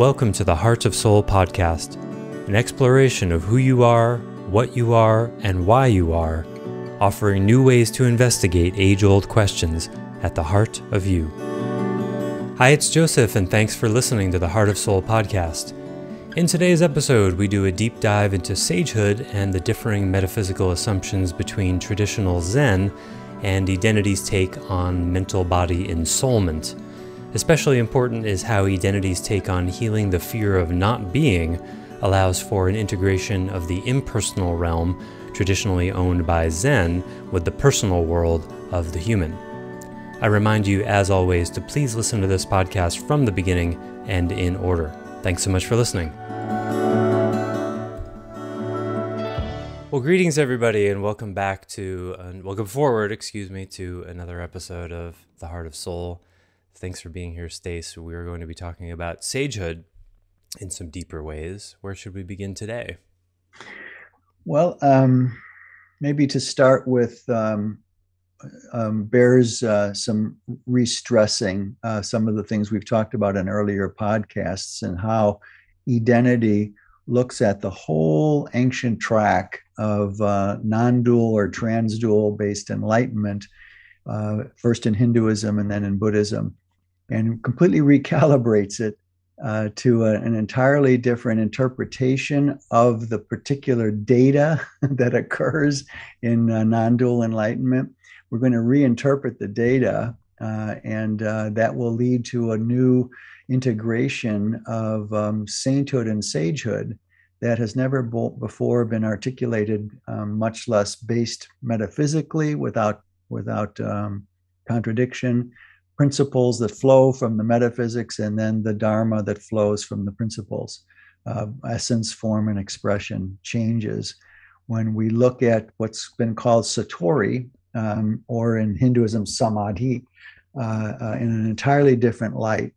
Welcome to the Heart of Soul podcast, an exploration of who you are, what you are, and why you are, offering new ways to investigate age old questions at the heart of you. Hi, it's Joseph, and thanks for listening to the Heart of Soul podcast. In today's episode, we do a deep dive into sagehood and the differing metaphysical assumptions between traditional Zen and Edenity's take on mental body ensoulment. Especially important is how Edenity's take on healing the fear of not being allows for an integration of the impersonal realm, traditionally owned by Zen, with the personal world of the human. I remind you, as always, to please listen to this podcast from the beginning and in order. Thanks so much for listening. Well, greetings, everybody, and welcome back to, welcome forward, excuse me, to another episode of The Heart of Soul. Thanks for being here, Stace. We're going to be talking about sagehood in some deeper ways. Where should we begin today? Well, um, maybe to start with, um, um, bears uh, some restressing uh, some of the things we've talked about in earlier podcasts and how Edenity looks at the whole ancient track of uh, non dual or trans dual based enlightenment, uh, first in Hinduism and then in Buddhism, and completely recalibrates it uh, to a, an entirely different interpretation of the particular data that occurs in uh, non dual enlightenment. We're going to reinterpret the data, uh, and uh, that will lead to a new integration of um, sainthood and sagehood that has never before been articulated, um, much less based metaphysically without without um, contradiction, principles that flow from the metaphysics and then the dharma that flows from the principles uh, essence form and expression changes. When we look at what's been called satori um, or in hinduism samadhi uh, uh, in an entirely different light.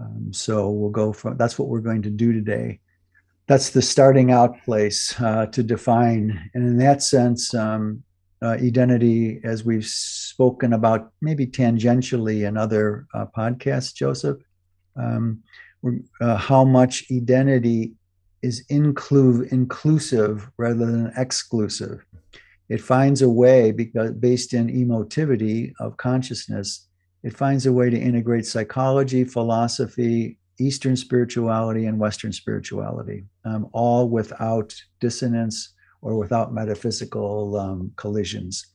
Um, so we'll go from that's what we're going to do today. That's the starting out place uh, to define. And in that sense um, uh, Edenity, as we've spoken about maybe tangentially in other uh, podcasts, Joseph, um, uh, how much Edenity is inclu- inclusive rather than exclusive. It finds a way, because based in emotivity of consciousness, it finds a way to integrate psychology, philosophy, Eastern spirituality, and Western spirituality, um, all without dissonance or without metaphysical um, collisions.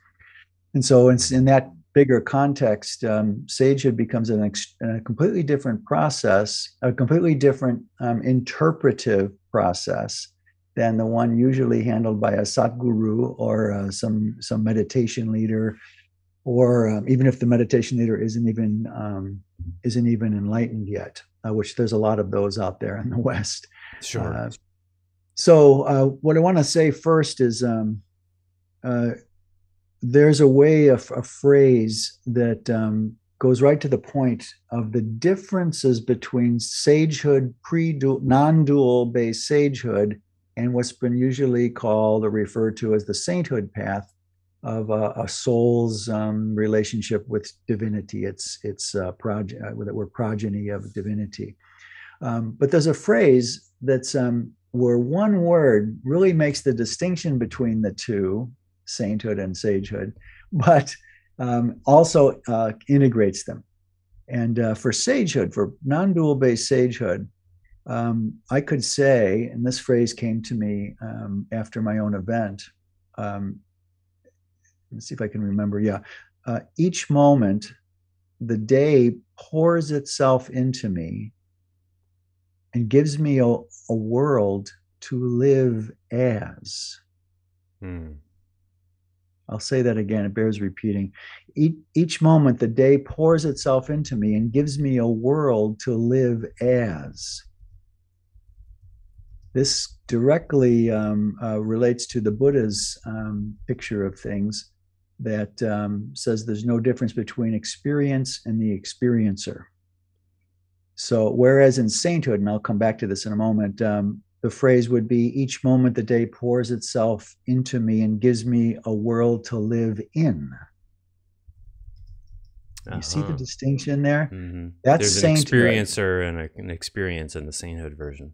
And so, in, in that bigger context, um, sagehood becomes an ex- a completely different process, a completely different um, interpretive process than the one usually handled by a satguru or uh, some some meditation leader, or um, even if the meditation leader isn't even um, isn't even enlightened yet, uh, which there's a lot of those out there in the West. Sure. Uh, so, uh, what I want to say first is um, uh, there's a way, of a phrase that um, goes right to the point of the differences between sagehood, pre non dual based sagehood, and what's been usually called or referred to as the sainthood path of a, a soul's um, relationship with divinity. It's it's uh, prog- uh, we're progeny of divinity. Um, but there's a phrase that's um, where one word really makes the distinction between the two, sainthood and sagehood, but um, also uh, integrates them. And uh, for sagehood, for non dual based sagehood, um, I could say, and this phrase came to me um, after my own event. Um, let's see if I can remember. Yeah. Uh, each moment, the day pours itself into me and gives me a, a world to live as. Hmm. I'll say that again, it bears repeating. Each, each moment, the day pours itself into me and gives me a world to live as. This directly um, uh, relates to the Buddha's um, picture of things that um, says there's no difference between experience and the experiencer. So, whereas in sainthood, and I'll come back to this in a moment, um, the phrase would be each moment the day pours itself into me and gives me a world to live in. You see the distinction there? Mm-hmm. That's There's an experiencer and a, an experience in the sainthood version.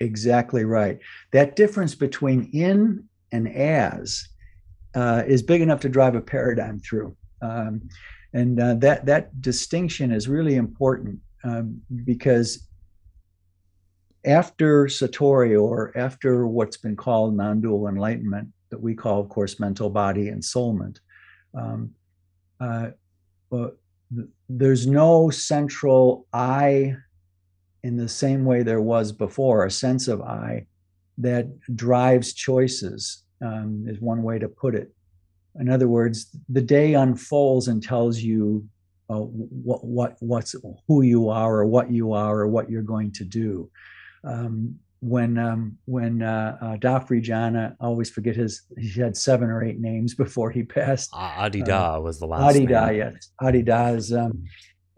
Exactly right. That difference between in and as uh, is big enough to drive a paradigm through. Um, and uh, that that distinction is really important um, because after Satori or after what's been called non-dual enlightenment, that we call, of course, mental body ensoulment, um, uh, there's no central I in the same way there was before, a sense of I that drives choices, um, is one way to put it. In other words, the day unfolds and tells you uh, what, what, what's, who you are or what you are or what you're going to do. Um, when um, when uh, uh, Da Free John, I always forget his, he had seven or eight names before he passed. Adi Da uh, was the last. Adi Da, name. yes. Adi Da is, um,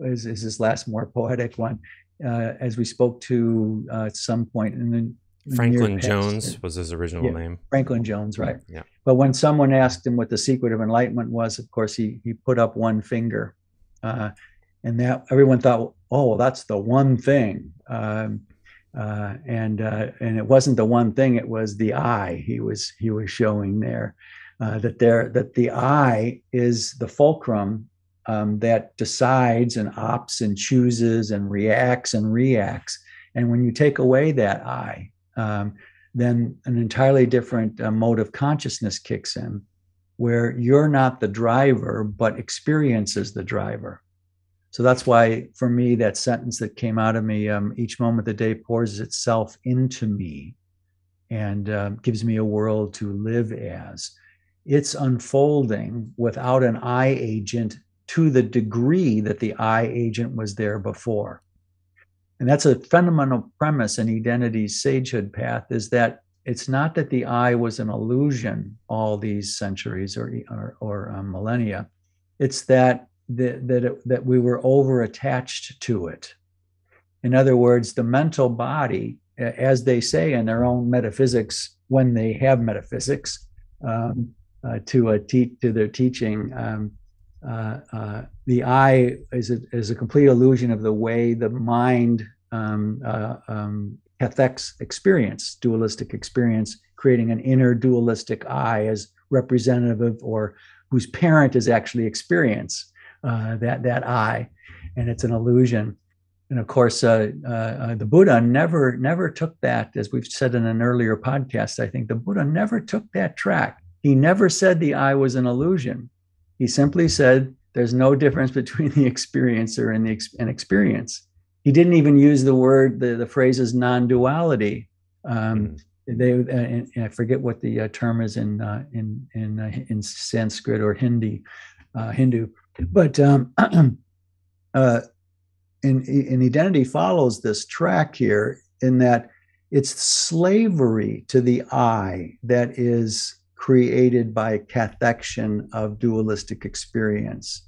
is, is his last more poetic one. Uh, as we spoke to uh, at some point in the Franklin Jones was his original yeah, name. Franklin Jones, right? Yeah. But when someone asked him what the secret of enlightenment was, of course he he put up one finger, uh, and that everyone thought, oh, that's the one thing. Um, uh, and uh, and it wasn't the one thing; it was the I. he was he was showing there. Uh, that there that the I is the fulcrum um, that decides and opts and chooses and reacts and reacts. And when you take away that I, um, then an entirely different uh, mode of consciousness kicks in, where you're not the driver, but experience is the driver. So that's why, for me, that sentence that came out of me um, each moment of the day pours itself into me and uh, gives me a world to live as. It's unfolding without an I agent to the degree that the I agent was there before. And that's a fundamental premise in Edenity sagehood path is that it's not that the I was an illusion all these centuries or, or, or um, millennia. It's that that that, it, that we were over attached to it. In other words, the mental body, as they say in their own metaphysics, when they have metaphysics, um, uh, to a te- to their teaching, um, uh, uh, the I is a, is a complete illusion of the way the mind um, uh, um, experience, dualistic experience, creating an inner dualistic I as representative of or whose parent is actually experience, uh, that that I, and it's an illusion. And of course, uh, uh, the Buddha never never took that, as we've said in an earlier podcast. I think the Buddha never took that track. He never said the I was an illusion. He simply said there's no difference between the experiencer and the and experience. He didn't even use the word the, the phrases non-duality. Um, mm. They uh, I forget what the uh, term is in uh, in in uh, in Sanskrit or Hindi, uh, Hindu, but um, uh, in in Edenity follows this track here in that it's slavery to the I that is created by cathection of dualistic experience.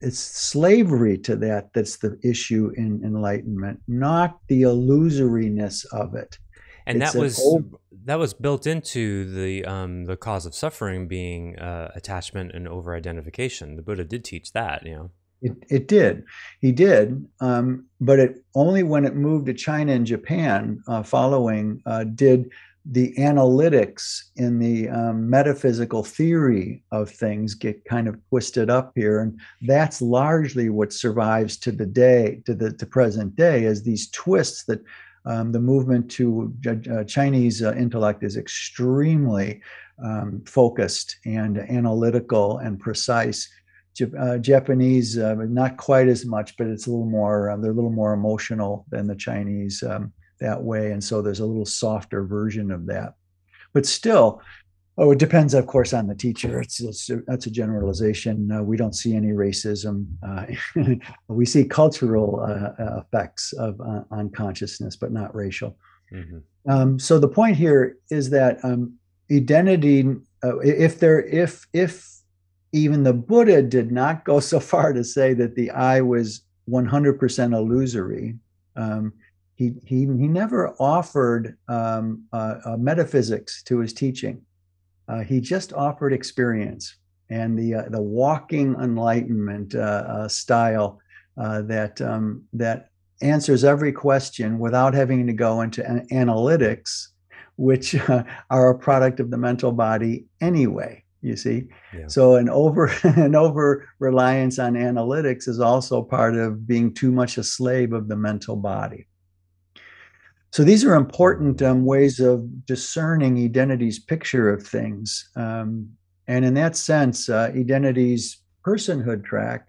It's slavery to that that's the issue in enlightenment, not the illusoriness of it. And it's that was old... that was built into the um, the cause of suffering being uh, attachment and over identification. The Buddha did teach that, you know. It, it did. He did. Um, but it only when it moved to China and Japan uh, following uh, did the analytics in the um, metaphysical theory of things get kind of twisted up here and that's largely what survives to the day to the to present day as these twists that um, the movement to uh, chinese uh, intellect is extremely um, focused and analytical and precise uh, Japanese, uh, not quite as much, but it's a little more. Uh, they're a little more emotional than the Chinese. That way. And so there's a little softer version of that. But still, oh, it depends, of course, on the teacher. It's, it's that's a generalization. Uh, we don't see any racism. Uh, we see cultural uh, uh effects of uh, on consciousness, but not racial. Mm-hmm. Um, so the point here is that um, Edenity, uh, if there, if if even the Buddha did not go so far to say that the I was 100% illusory. Um, he he he never offered um, uh, uh, metaphysics to his teaching. Uh, he just offered experience. and the uh, the walking enlightenment uh, uh, style uh, that um, that answers every question without having to go into an- analytics, which uh, are a product of the mental body anyway. You see, yeah. so an over an over reliance on analytics is also part of being too much a slave of the mental body. So these are important um, ways of discerning Edenity's picture of things. Um, and in that sense, uh, Edenity's personhood track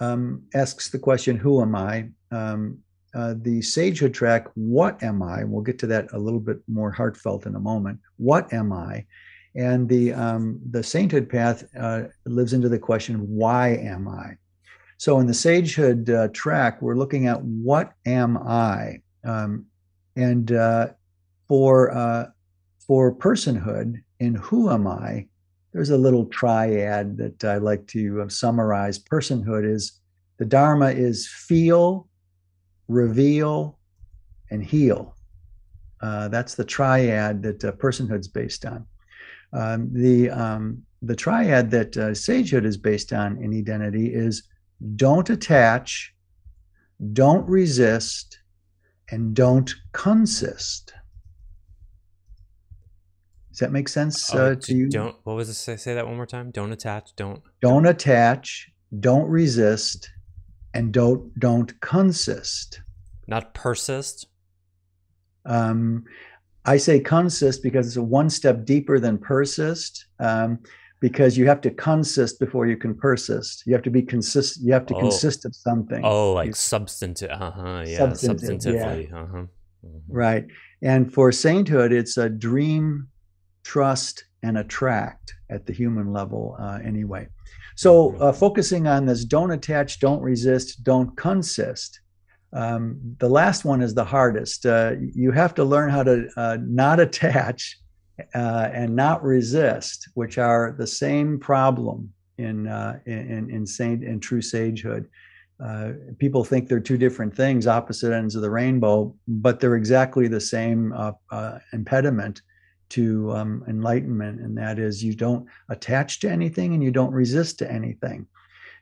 um, asks the question, Who am I? Um, uh, the sagehood track, What am I? We'll get to that a little bit more heartfelt in a moment. What am I? And the, um, the sainthood path uh, lives into the question, Why am I? So in the sagehood uh, track, we're looking at what am I? Um, and uh, for uh, for personhood and who am I, there's a little triad that I like to uh, summarize. Personhood is the Dharma is feel, reveal, and heal. Uh, that's the triad that uh, personhood's based on. Um, the um, the triad that uh, sagehood is based on in Edenity is don't attach, don't resist, and don't consist. Does that make sense oh, uh, to you? Don't. What was it? Say, say that one more time. Don't attach. Don't. Don't attach. Don't resist, and don't don't consist. Not persist. Um, I say consist because it's a one step deeper than persist. Um, because you have to consist before you can persist. You have to be consistent. You have to oh. consist of something. Oh, like substantive. Uh huh. Yeah, substantive, substantively. Yeah. Uh huh. Mm-hmm. Right. And for sainthood, it's a dream, trust, and attract at the human level, uh, anyway. So, mm-hmm. uh, focusing on this don't attach, don't resist, don't consist. Um, the last one is the hardest. Uh, you have to learn how to uh, not attach uh, and not resist, which are the same problem in uh, in, in saint in true sagehood. Uh, people think they're two different things, opposite ends of the rainbow, but they're exactly the same uh, uh, impediment to um, enlightenment, and that is you don't attach to anything and you don't resist to anything.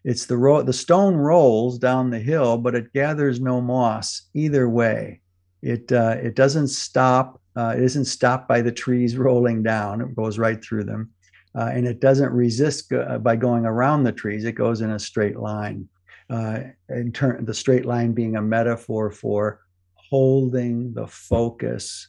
It's the ro- the stone rolls down the hill, but it gathers no moss either way. It uh, it doesn't stop uh, it isn't stopped by the trees rolling down, it goes right through them. Uh, and it doesn't resist go- uh, by going around the trees, it goes in a straight line. Uh, in turn, the straight line being a metaphor for holding the focus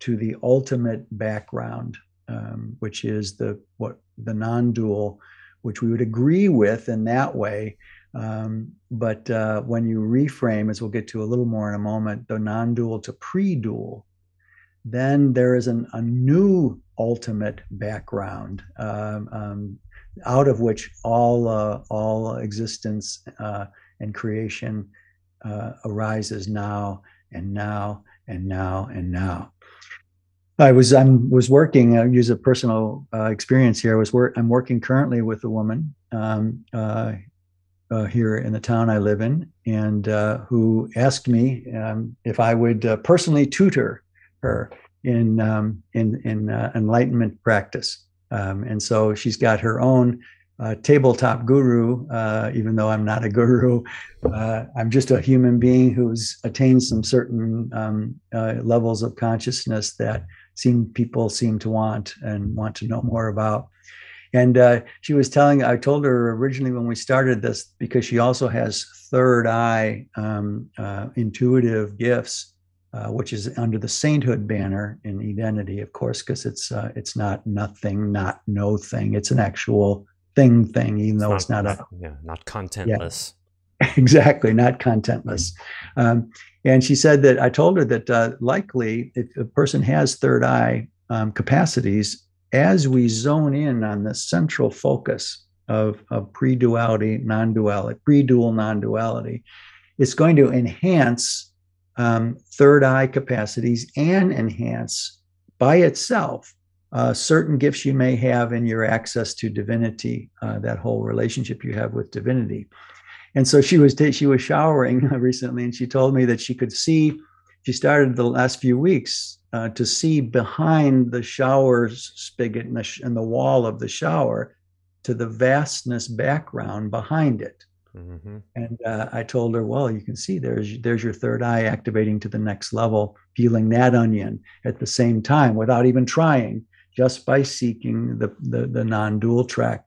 to the ultimate background, um, which is the what the non-dual, which we would agree with in that way. Um, but uh, when you reframe, as we'll get to a little more in a moment, the non-dual to pre-dual, then there is an, a new ultimate background um, um, out of which all uh, all existence uh, and creation uh, arises now and now and now and now. I was I'm was working. I use a personal uh, experience here. I was work. I'm working currently with a woman um, uh, uh, here in the town I live in, and who asked me um, if I would personally tutor her in um, in, in uh, enlightenment practice. Um, and so she's got her own uh, tabletop guru, uh, even though I'm not a guru. Uh, I'm just a human being who's attained some certain um, uh, levels of consciousness that seem people seem to want and want to know more about. And uh, she was telling, I told her originally when we started this, because she also has third eye um, intuitive gifts uh, which is under the sainthood banner in Edenity, of course, because it's uh, it's not nothing, not no thing. It's an actual thing thing, even though it's not, it's not a yeah, not contentless. Yeah, exactly, not contentless. Um, and she said that I told her that uh, likely if a person has third eye um, capacities, as we zone in on the central focus of, of pre-duality, non-duality, pre-dual non-duality, it's going to enhance um, third eye capacities and enhance by itself uh, certain gifts you may have in your access to divinity, uh, that whole relationship you have with divinity. And so she was t- she was showering recently, and she told me that she could see. She started the last few weeks uh, to see behind the shower spigot and the, sh- and the wall of the shower to the vastness background behind it. Mm-hmm. And uh, I told her, well, you can see there's there's your third eye activating to the next level, peeling that onion at the same time without even trying, just by seeking the the, the non-dual track,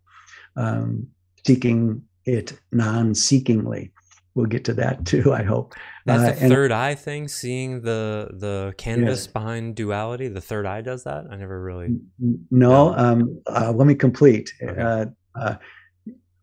um, seeking it non-seekingly. We'll get to that too, I hope. That's Uh, the and- third eye thing, seeing the the canvas Yes. behind duality. The third eye does that. I never really. No, um, uh, let me complete. Okay.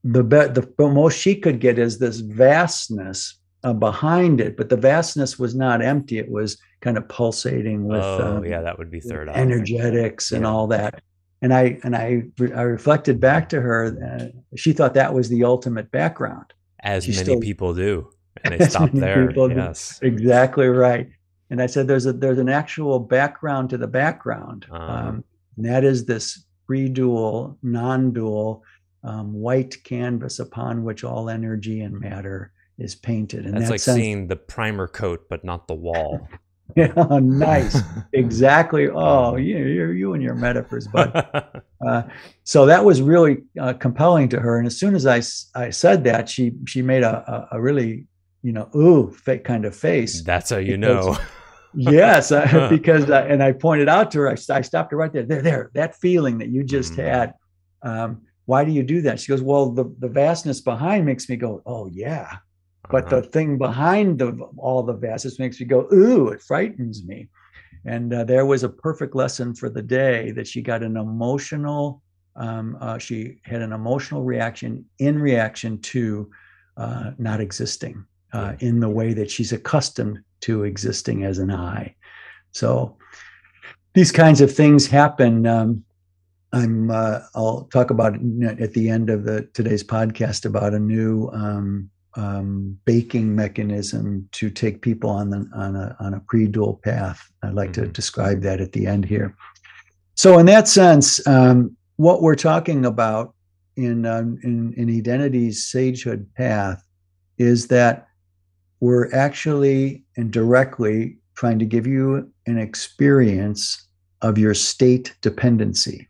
The, be- the most she could get is this vastness uh, behind it, but the vastness was not empty. It was kind of pulsating with oh um, yeah, that would be third eye. energetics and Yeah. all that. And I and I re- I reflected back to her. She thought that was the ultimate background. as She many still- people do, and they stop there. people do. Yes. Exactly right. And I said, there's a there's an actual background to the background. Uh-huh. Um, and that is this pre-dual, non-dual, um, white canvas upon which all energy and matter is painted. And That's that like sense, seeing the primer coat, but not the wall. yeah, nice, exactly. Oh, you, you, you and your metaphors, bud. Uh, so that was really uh, compelling to her. And as soon as I, I said that, she she made a, a, a really you know ooh fake kind of face. That's how you Because- know. yes, uh, because and I pointed out to her, I, I stopped her right there. There, there, that feeling that you just Mhm. had. Um, why do you do that? She goes, well, the the vastness behind makes me go, oh yeah, but Uh-huh. the thing behind the all the vastness makes me go, ooh, it frightens me. And uh, there was a perfect lesson for the day that she got an emotional. Um, uh, she had an emotional reaction in reaction to uh, not existing uh, in the way that she's accustomed to existing as an I. So these kinds of things happen. Um, I'm. Uh, I'll talk about it at the end of the today's podcast about a new um, um, baking mechanism to take people on the on a on a pre-dual path. I'd like to Mhm. describe that at the end here. So, in that sense, um, what we're talking about in um, in in Edenity's sagehood path is that we're actually and directly trying to give you an experience of your state dependency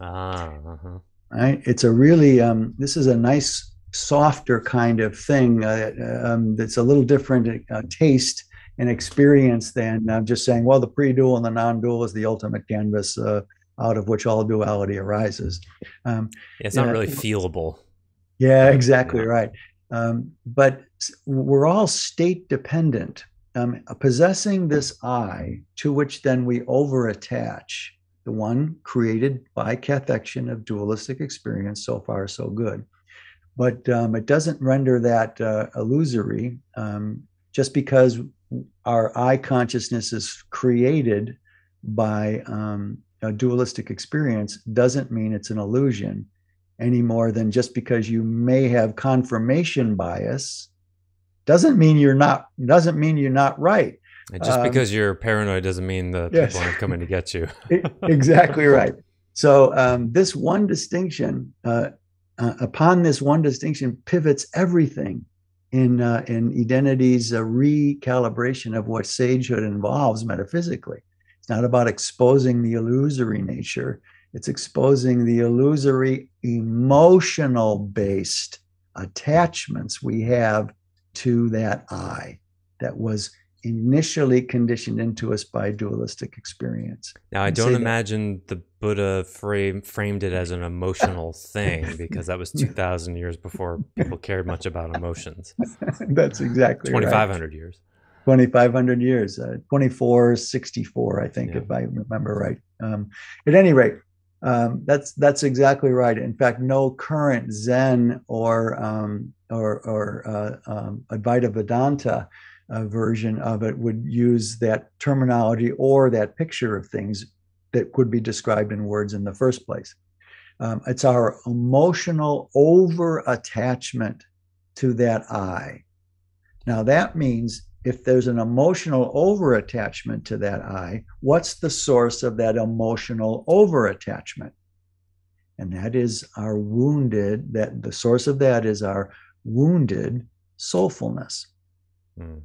Ah, uh-huh. right it's a really um, this is a nice softer kind of thing uh, um, that's a little different uh, taste and experience than uh, just saying well the pre-dual and the non-dual is the ultimate canvas uh, out of which all duality arises um, Yeah, it's not really feelable. yeah, exactly Yeah. right. Um, but we're all state dependent. Um, possessing this I, to which then we over attach, the one created by cathextion of dualistic experience, so far so good. But um, it doesn't render that uh, illusory um, just because our I consciousness is created by um, a dualistic experience doesn't mean it's an illusion any more than just because you may have confirmation bias doesn't mean you're not doesn't mean you're not right And just Um, because you're paranoid doesn't mean that yes. people aren't coming to get you. Exactly right so um, this one distinction uh, uh, upon this one distinction pivots everything in uh, in Edenity's uh, recalibration of what sagehood involves metaphysically it's not about exposing the illusory nature it's exposing the illusory emotional based attachments we have to that I that was initially conditioned into us by dualistic experience. Now, I don't say that- imagine the Buddha frame, framed it as an emotional thing because that was 2,000 years before people cared much about emotions. That's exactly right. 2,500 years. 2,500 years, uh, 2464, I think, Yeah. if I remember right. Um, at any rate, um, that's that's exactly right. In fact, no current Zen or um, or, or uh, um, Advaita Vedanta uh, version of it would use that terminology or that picture of things that could be described in words in the first place. Um, it's our emotional over attachment to that I. Now, that means if there's an emotional over attachment to that I, what's the source of that emotional over attachment? And that is our wounded, that the source of that is our wounded soulfulness Mm.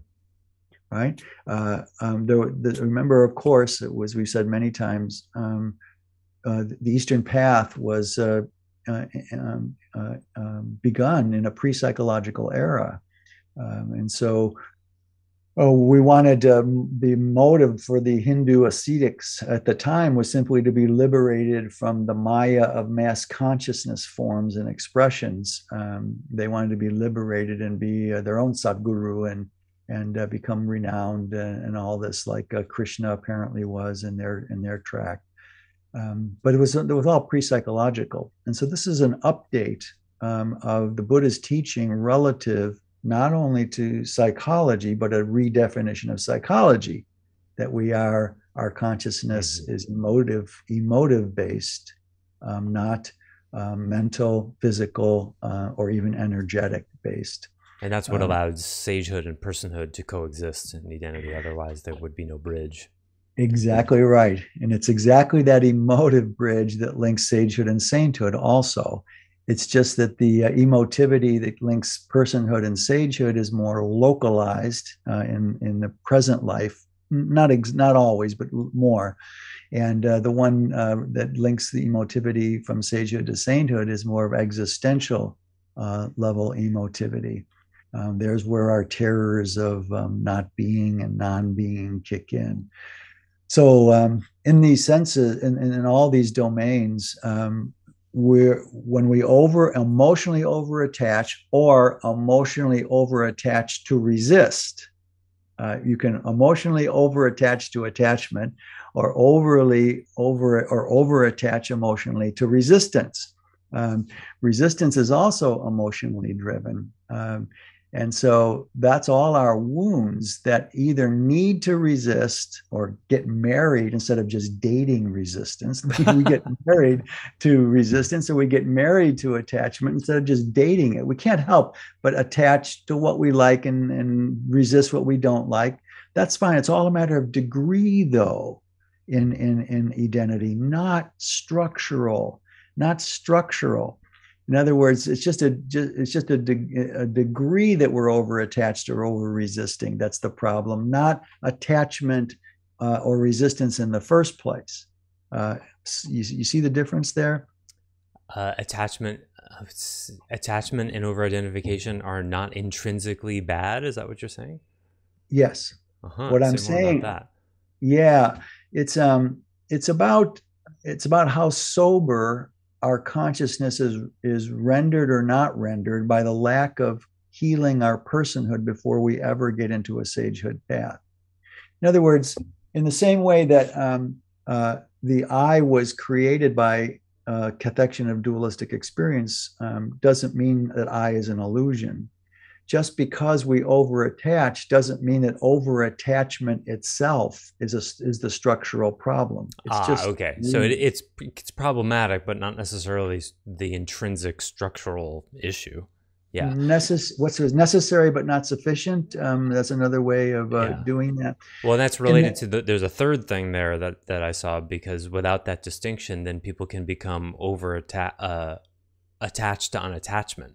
Right? Uh, um, there, the, remember, of course, it was we said many times. Um, uh, the Eastern Path was uh, uh, um, uh, um, begun in a pre-psychological era, um, and so oh, we wanted the motive for the Hindu ascetics at the time was simply to be liberated from the Maya of mass consciousness forms and expressions. They wanted to be liberated and be uh, their own Sadguru and and uh, become renowned and, and, all this, like uh, Krishna apparently was in their in their track. Um, but it was it was all pre-psychological, and so this is an update um, of the Buddha's teaching relative not only to psychology, but a redefinition of psychology that we are, our consciousness mm-hmm. is emotive, emotive based, um, not um, mental, physical, uh, or even energetic based. And that's what um, allows sagehood and personhood to coexist in Edenity. Otherwise, there would be no bridge. Exactly right. And it's exactly that emotive bridge that links sagehood and sainthood also. It's just that the uh, emotivity that links personhood and sagehood is more localized uh, in in the present life, not ex- not always, but more. And uh, the one uh, that links the emotivity from sagehood to sainthood is more of existential uh, level emotivity. Um, there's where our terrors of um, not being and non-being kick in. So, um, in these senses, in, in, all these domains, um, we're when we over emotionally over attach or emotionally over attach to resist uh, you can emotionally over attach to attachment or overly over or over attach emotionally to resistance um, resistance is also emotionally driven um, and so that's all our wounds that either need to resist or get married instead of just dating resistance. we get married to resistance or we get married to attachment instead of just dating it. We can't help but attach to what we like and, and resist what we don't like. That's fine. It's all a matter of degree, though, in, in, in Edenity, not structural, not structural. In other words, it's just a it's just a, de- a degree that we're over attached or over resisting. That's the problem, not attachment uh, or resistance in the first place. Uh, you, you see the difference there? Uh, attachment, uh, attachment and over identification are not intrinsically bad. Is that what you're saying? Yes. Uh-huh. What Say I'm saying, yeah, it's um, it's about it's about how sober our consciousness is is rendered or not rendered by the lack of healing our personhood before we ever get into a sagehood path. In other words, in the same way that um, uh, the I was created by uh, cathection of dualistic experience, um, doesn't mean that I is an illusion just because we overattach doesn't mean that overattachment itself is a, is the structural problem. It's ah, just okay. So it, it's it's problematic, but not necessarily the intrinsic structural issue. Yeah. Necess- what's necessary but not sufficient. Um, that's another way of uh, yeah. doing that. Well, that's related to the, there's a third thing there that that I saw because without that distinction, then people can become over uh, attached to unattachment.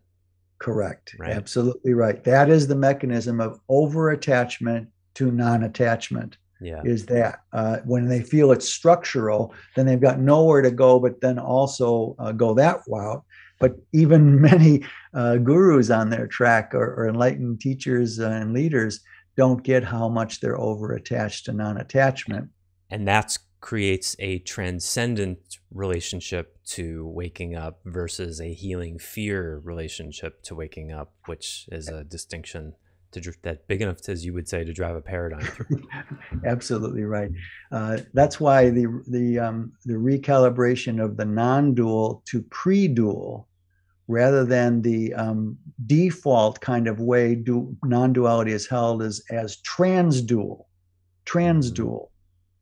Correct. Right. Absolutely right. That is the mechanism of over attachment to non attachment. Yeah. Is that uh, when they feel it's structural, then they've got nowhere to go, but then also uh, go that route. But even many uh, gurus on their track or, or enlightened teachers and leaders don't get how much they're over attached to non attachment. And that's creates a transcendent relationship to waking up versus a healing fear relationship to waking up, which is a distinction to, that big enough, as you would say, to drive a paradigm. Absolutely right. Uh, that's why the the um, the recalibration of the non-dual to pre-dual, rather than the um, default kind of way du- non-duality is held as as trans-dual, trans-dual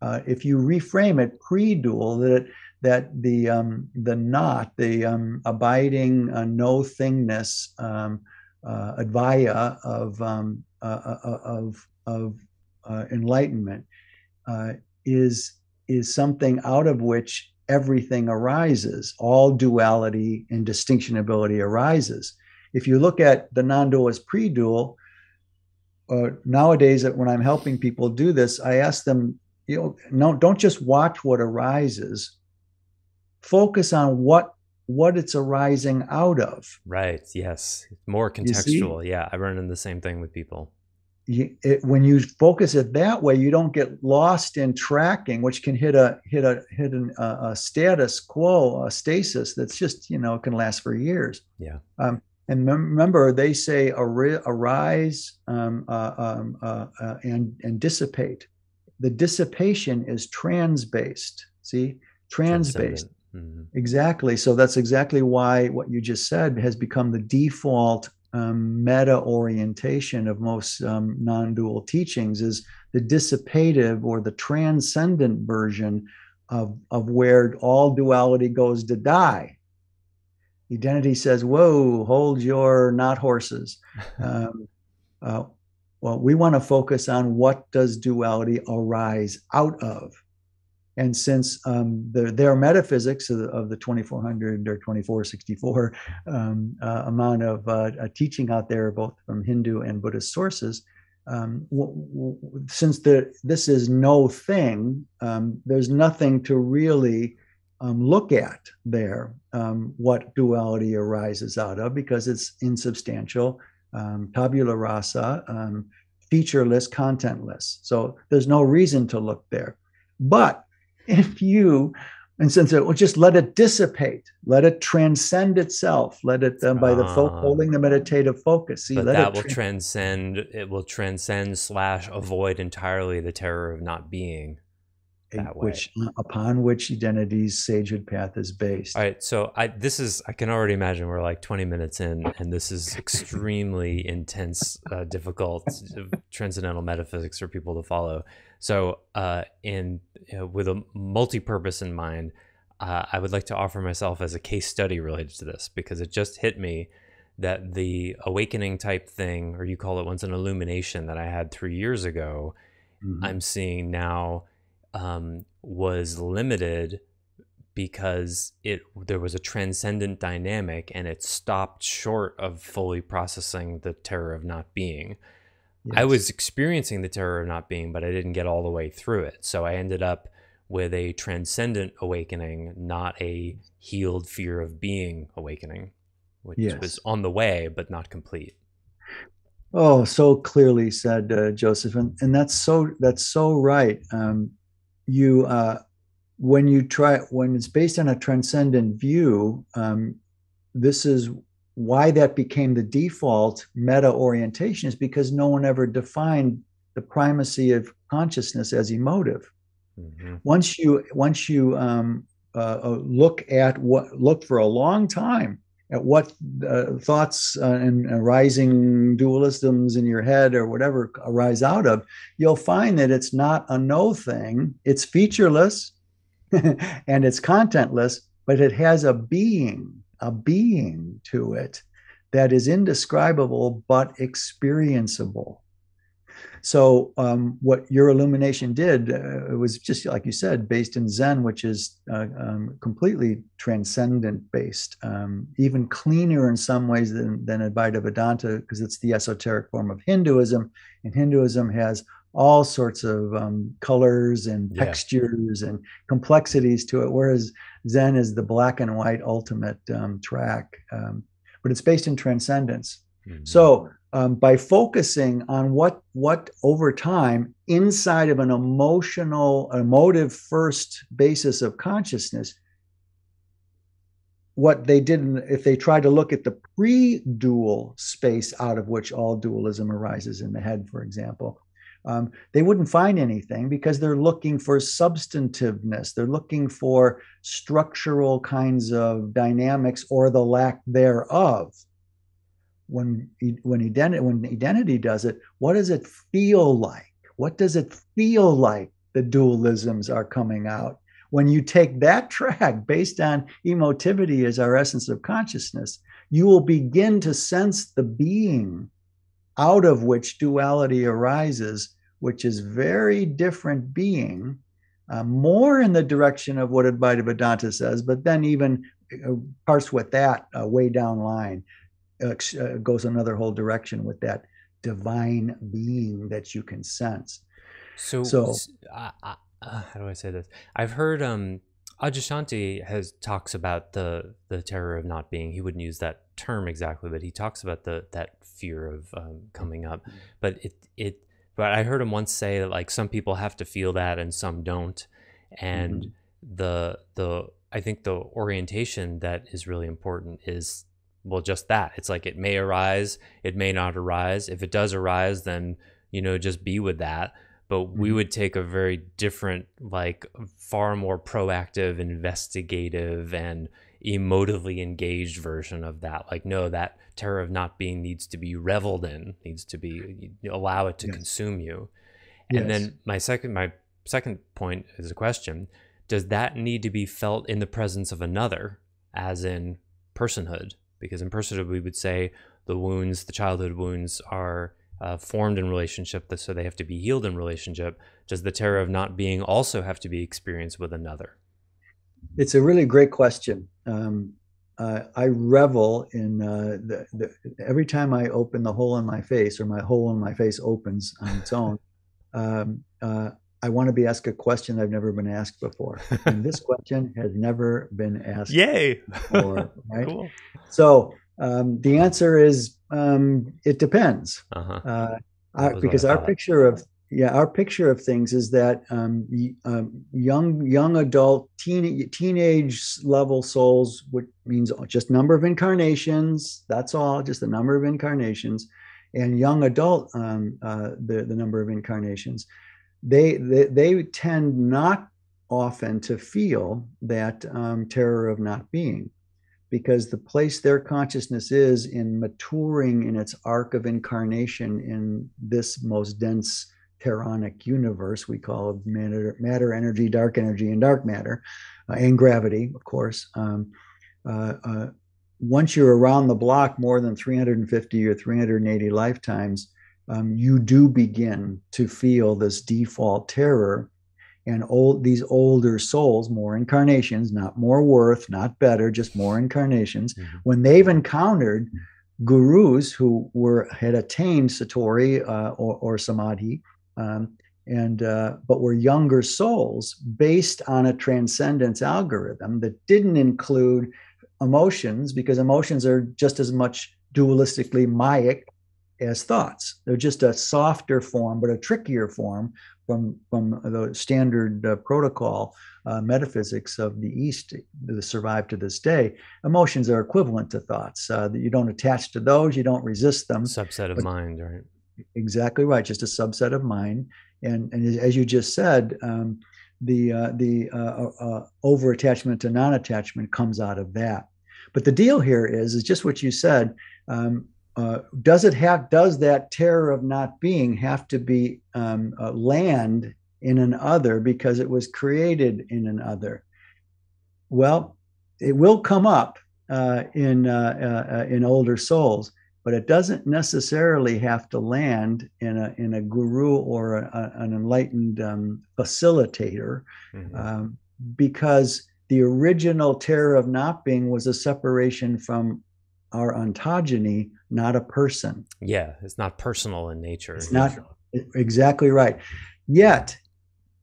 uh, if you reframe it pre-dual, that that the um, the not the um, abiding uh, no thingness um, uh, advaya of um, uh, uh, of of enlightenment is is something out of which everything arises. All duality and distinctionability arises. If you look at the non-dual as pre-dual, uh, nowadays when i'm helping people do this i ask them you know, no, don't just watch what arises. Focus on what what it's arising out of. Right. Yes. More contextual. Yeah. I run into the same thing with people. You, it, when you focus it that way, you don't get lost in tracking, which can hit a hit a hit an, uh, a status quo, a stasis that's just you know can last for years. Yeah. Um, and remember, they say arise um, uh, um, uh, uh, and and dissipate. The dissipation is trans based. See, trans based. Mm-hmm. Exactly. So that's exactly why what you just said has become the default um, meta orientation of most um, non-dual teachings is the dissipative or the transcendent version of, of where all duality goes to die. Edenity says, "Whoa, hold your not horses." um, uh, well, we want to focus on what does duality arise out of. And since um, the, their metaphysics of the, of the 2400 or 2464 um, uh, amount of uh, teaching out there, both from Hindu and Buddhist sources, um, w- w- since the, this is no thing, um, there's nothing to really um, look at there, um, what duality arises out of, because it's insubstantial, tabula rasa, featureless, contentless. So there's no reason to look there. But if you and since it will just let it dissipate let it transcend itself let it uh, by the fo- ah. holding the meditative focus see but that will transcend it will transcend slash avoid entirely the terror of not being that way. which upon which Edenity's sagehood path is based all right so i this is i can already imagine we're like 20 minutes in and this is extremely intense uh, difficult transcendental metaphysics for people to follow so, uh, in know, with a multi-purpose in mind, uh, I would like to offer myself as a case study related to this because it just hit me that the awakening type thing, or you call it once an illumination that I had three years ago, mm-hmm. I'm seeing now um, was limited because it there was a transcendent dynamic and it stopped short of fully processing the terror of not being. Yes. I was experiencing the terror of not being, but I didn't get all the way through it. So I ended up with a transcendent awakening, not a healed fear of being awakening, which yes. was on the way, but not complete. Oh, so clearly said, uh, Joseph, and, and that's so that's so right. Um, you uh, when you try when it's based on a transcendent view, um, this is why that became the default meta orientation is because no one ever defined the primacy of consciousness as emotive. Mm-hmm. Once you once you um, uh, uh look at what look for a long time at what uh, thoughts uh, and arising dualisms in your head or whatever arise out of, you'll find that it's not a no thing. It's featureless and it's contentless, but it has a being a being to it that is indescribable but experienceable. So, um, what your illumination did uh, it was just like you said, based in Zen, which is uh, um, completely transcendent based, um, even cleaner in some ways than, than Advaita Vedanta, because it's the esoteric form of Hinduism. And Hinduism has all sorts of um, colors and yeah. textures and complexities to it, whereas Zen is the black and white ultimate um, track, um, but it's based in transcendence. Mm-hmm. So um, by focusing on what what over time inside of an emotional, emotive first basis of consciousness, what they didn't if they tried to look at the pre-dual space out of which all dualism arises in the head, for example, um, they wouldn't find anything because they're looking for substantiveness. They're looking for structural kinds of dynamics or the lack thereof. When when Edenity when Edenity does it, what does it feel like? What does it feel like the dualisms are coming out? When you take that track based on emotivity as our essence of consciousness, you will begin to sense the being out of which duality arises, which is very different being, uh, more in the direction of what Advaita Vedanta says, but then even uh, parts with that uh, way down line uh, uh, goes another whole direction with that divine being that you can sense. So, so uh, how do I say this? I've heard um, Adyashanti has talks about the the terror of not being. He wouldn't use that term exactly, but he talks about the that fear of um, coming up. Mm-hmm. But it it. But I heard him once say that like some people have to feel that and some don't, and mm-hmm. the the I think the orientation that is really important is well just that. It's like it may arise, it may not arise. If it does arise, then you know just be with that but we mm-hmm. would take a very different like far more proactive investigative and emotively engaged version of that like no that terror of not being needs to be reveled in needs to be allow it to yes. consume you and yes. then my second my second point is a question does that need to be felt in the presence of another as in personhood because in personhood we would say the wounds the childhood wounds are uh, formed in relationship, so they have to be healed in relationship. Does the terror of not being also have to be experienced with another? It's a really great question. Um, uh, I revel in uh, the, the, every time I open the hole in my face or my hole in my face opens on its own. um, uh, I want to be asked a question I've never been asked before, and this question has never been asked. Yay! Before, right? cool. So um, the answer is um, it depends. Uh-huh. Uh, our, because our picture of yeah our picture of things is that um, um, young young adult teen, teenage level souls which means just number of incarnations that's all just the number of incarnations and young adult um, uh, the, the number of incarnations they, they they tend not often to feel that um, terror of not being because the place their consciousness is in maturing in its arc of incarnation in this most dense terranic universe we call matter, matter energy, dark energy, and dark matter, uh, and gravity, of course. Um, uh, uh, once you're around the block more than 350 or 380 lifetimes, um, you do begin to feel this default terror and old these older souls more incarnations not more worth not better just more incarnations mm-hmm. when they've encountered gurus who were had attained satori uh, or, or, samadhi um, and uh, but were younger souls based on a transcendence algorithm that didn't include emotions because emotions are just as much dualistically maic as thoughts. They're just a softer form, but a trickier form from from the standard uh, protocol uh, metaphysics of the East that survive to this day. Emotions are equivalent to thoughts. Uh, that you don't attach to those, you don't resist them. Subset of mind, right? Exactly right. Just a subset of mind. And and as you just said. Um, the uh, the uh, uh, over attachment to non attachment comes out of that, but the deal here is is just what you said. Um, uh, does it have does that terror of not being have to be um, uh, land in an other because it was created in an other well it will come up uh, in uh, uh, in older souls but it doesn't necessarily have to land in a in a guru or a, an enlightened um, facilitator mm-hmm. um, because the original terror of not being was a separation from our ontogeny, not a person. Yeah, it's not personal in nature. It's not exactly right. Yet,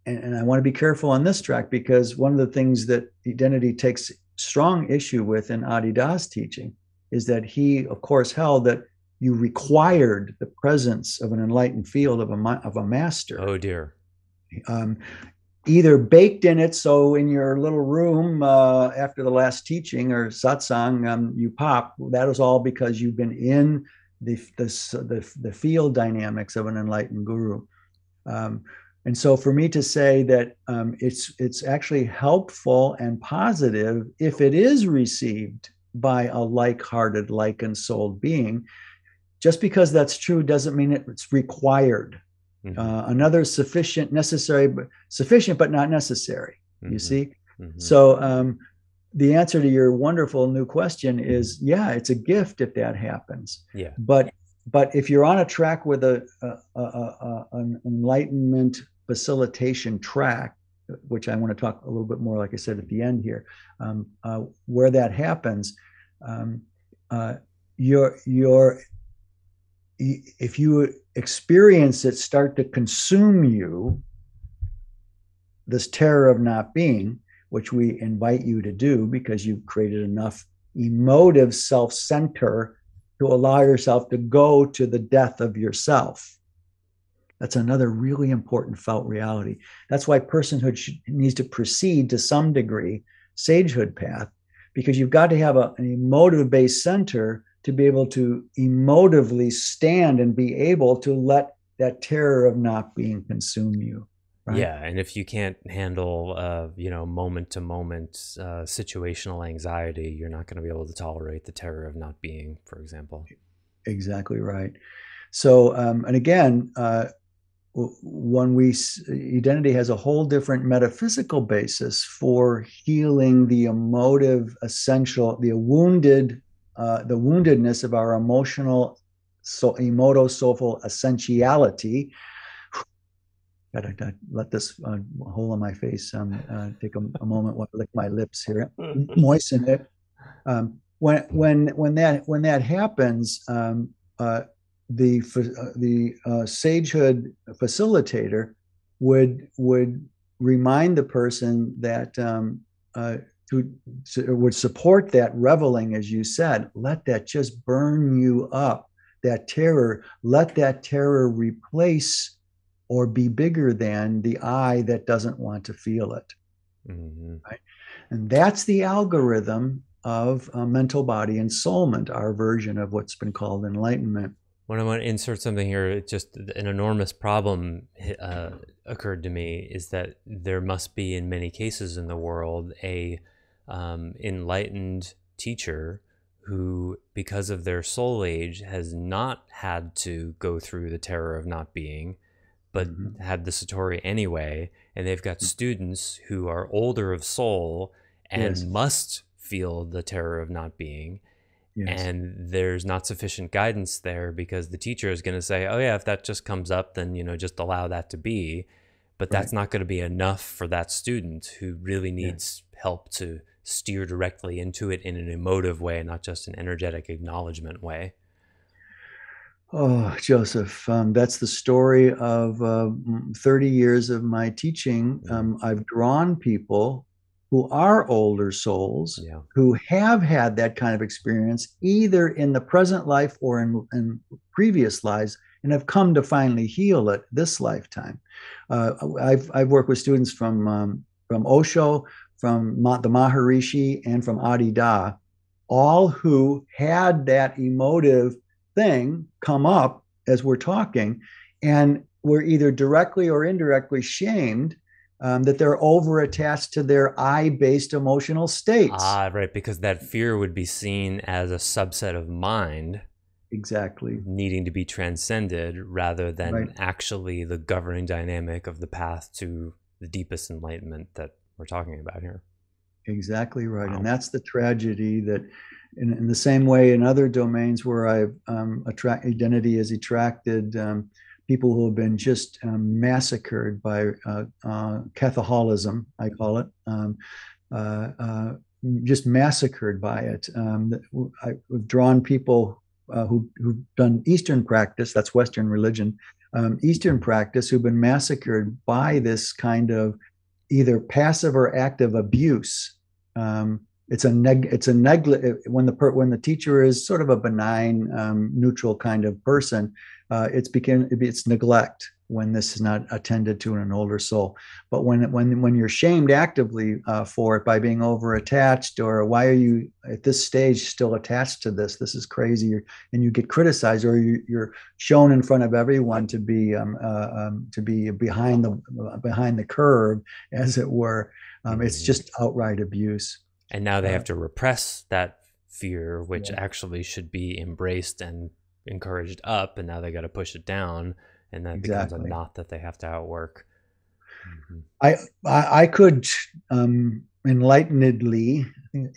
and, and I want to be careful on this track because one of the things that Edenity takes strong issue with in Adi Da's teaching is that he, of course, held that you required the presence of an enlightened field of a of a master. Oh dear. Um, either baked in it so in your little room uh, after the last teaching or satsang um, you pop that is all because you've been in the, the, the, the field dynamics of an enlightened guru. Um, and so for me to say that um, it's it's actually helpful and positive if it is received by a like-hearted like-and-souled being just because that's true doesn't mean it's required Mm-hmm. Uh, another sufficient, necessary, but sufficient but not necessary. Mm-hmm. You see, mm-hmm. so um, the answer to your wonderful new question is yeah, it's a gift if that happens. Yeah, but but if you're on a track with a, a, a, a an enlightenment facilitation track, which I want to talk a little bit more, like I said at the end here, um, uh, where that happens, um, uh, your your if you experience it start to consume you, this terror of not being, which we invite you to do because you've created enough emotive self center to allow yourself to go to the death of yourself. That's another really important felt reality. That's why personhood needs to proceed to some degree, sagehood path, because you've got to have a, an emotive based center to be able to emotively stand and be able to let that terror of not being consume you. Right? Yeah, and if you can't handle, uh, you know, moment to moment uh, situational anxiety, you're not going to be able to tolerate the terror of not being, for example. Exactly right. So, um, and again, uh, when we Edenity has a whole different metaphysical basis for healing the emotive essential, the wounded, uh, the woundedness of our emotional, so emoto soulful essentiality gotta, gotta let this uh, hole in my face um, uh, take a, a, moment while I lick my lips here, moisten it. Um, when when when that when that happens, um, uh, the uh, the uh, sagehood facilitator would would remind the person that um, uh, to, would support that reveling, as you said. Let that just burn you up. That terror. Let that terror replace or be bigger than the I that doesn't want to feel it. Mm-hmm. Right? And that's the algorithm of uh, mental body ensoulment, our version of what's been called enlightenment. When I want to insert something here, it's just an enormous problem uh, occurred to me is that there must be, in many cases in the world, a um, enlightened teacher who, because of their soul age, has not had to go through the terror of not being, but mm-hmm. had the Satori anyway. And they've got mm. students who are older of soul and yes. must feel the terror of not being. Yes. And there's not sufficient guidance there because the teacher is going to say, oh, yeah, if that just comes up, then, you know, just allow that to be. But right. that's not going to be enough for that student who really needs yeah. help to steer directly into it in an emotive way, not just an energetic acknowledgement way. Oh, Joseph, um, that's the story of uh, 30 years of my teaching. Um, I've drawn people who are older souls yeah. who have had that kind of experience either in the present life or in, in previous lives and have come to finally heal it this lifetime. Uh, I've, I've worked with students from, um, from Osho, from the Maharishi, and from Adi Da, all who had that emotive thing come up as we're talking, and we're either directly or indirectly shamed um, that they're over attached to their I based emotional states. Ah, right, because that fear would be seen as a subset of mind. Exactly. Needing to be transcended rather than right. actually the governing dynamic of the path to the deepest enlightenment that we're talking about here. Exactly right. Wow. And that's the tragedy that in, in the same way in other domains where I've um, attract Edenity has attracted um, people who have been just um, massacred by uh, uh, Catholicism, I call it, um, uh, uh, just massacred by it. Um, I've drawn people uh, who, who've done Eastern practice, that's Western religion, um, Eastern practice, who've been massacred by this kind of either passive or active abuse. Um, it's a neg it's a negli when the per, when the teacher is sort of a benign um, neutral kind of person uh, it's begin it's neglect when this is not attended to in an older soul. But when when when you're shamed actively uh, for it by being over attached or why are you at this stage still attached to this? This is crazy. And you get criticized or you, are shown in front of everyone to be um, uh, um, to be behind the behind the curve as it were. Um, it's mm-hmm. just outright abuse. And now they have to repress that fear which yeah. actually should be embraced and encouraged up and now they got to push it down and that exactly. becomes a knot that they have to outwork mm-hmm. I, I, I could um enlightenedly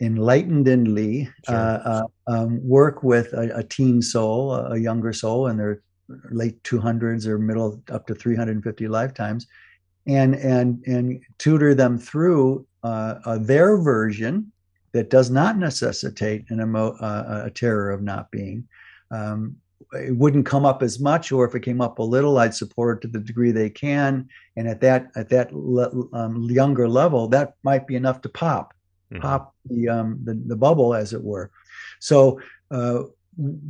enlightenedly sure. uh, uh, um, work with a, a, teen soul a, a younger soul in their late 200s or middle up to 350 lifetimes and and and tutor them through uh, uh, their version that does not necessitate an emo- uh, a terror of not being, um, it wouldn't come up as much, or if it came up a little, I'd support it to the degree they can. And at that at that le- um, younger level, that might be enough to pop, mm-hmm. pop the, um, the the bubble, as it were. So uh,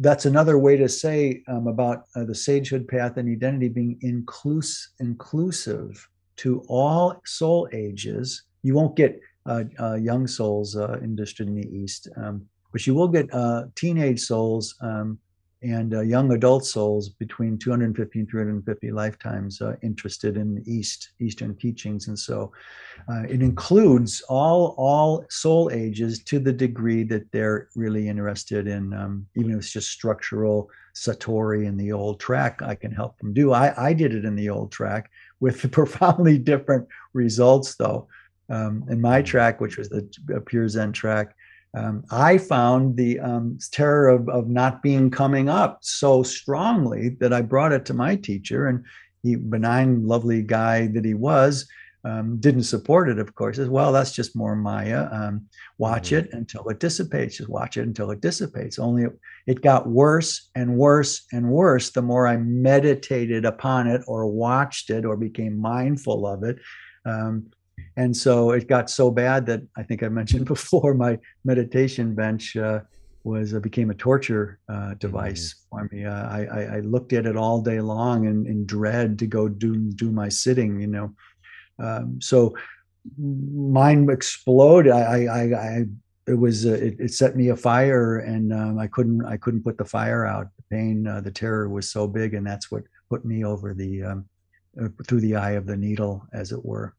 that's another way to say um, about uh, the sagehood path and Edenity being inclus- inclusive to all soul ages. You won't get uh, uh, young souls uh, interested in the East, um, but you will get uh, teenage souls um, and uh, young adult souls between 250 and 350 lifetimes uh, interested in East Eastern teachings, and so uh, it includes all all soul ages to the degree that they're really interested in, um, even if it's just structural satori in the old track. I can help them do. I I did it in the old track with profoundly different results, though. Um, in my track, which was the Pure Zen track, um, I found the um, terror of, of not being coming up so strongly that I brought it to my teacher, and he, benign, lovely guy that he was, um, didn't support it. Of course, as well. That's just more Maya. Um, watch mm-hmm. it until it dissipates. Just watch it until it dissipates. Only it, it got worse and worse and worse the more I meditated upon it, or watched it, or became mindful of it. Um, and so it got so bad that I think I mentioned before my meditation bench uh, was uh, became a torture uh, device mm-hmm. for me. Uh, I, I, looked at it all day long in, in dread to go do do my sitting. You know, um, so mine exploded. I, I, I it was uh, it, it, set me afire, and um, I couldn't I couldn't put the fire out. The pain, uh, the terror was so big, and that's what put me over the um, through the eye of the needle, as it were.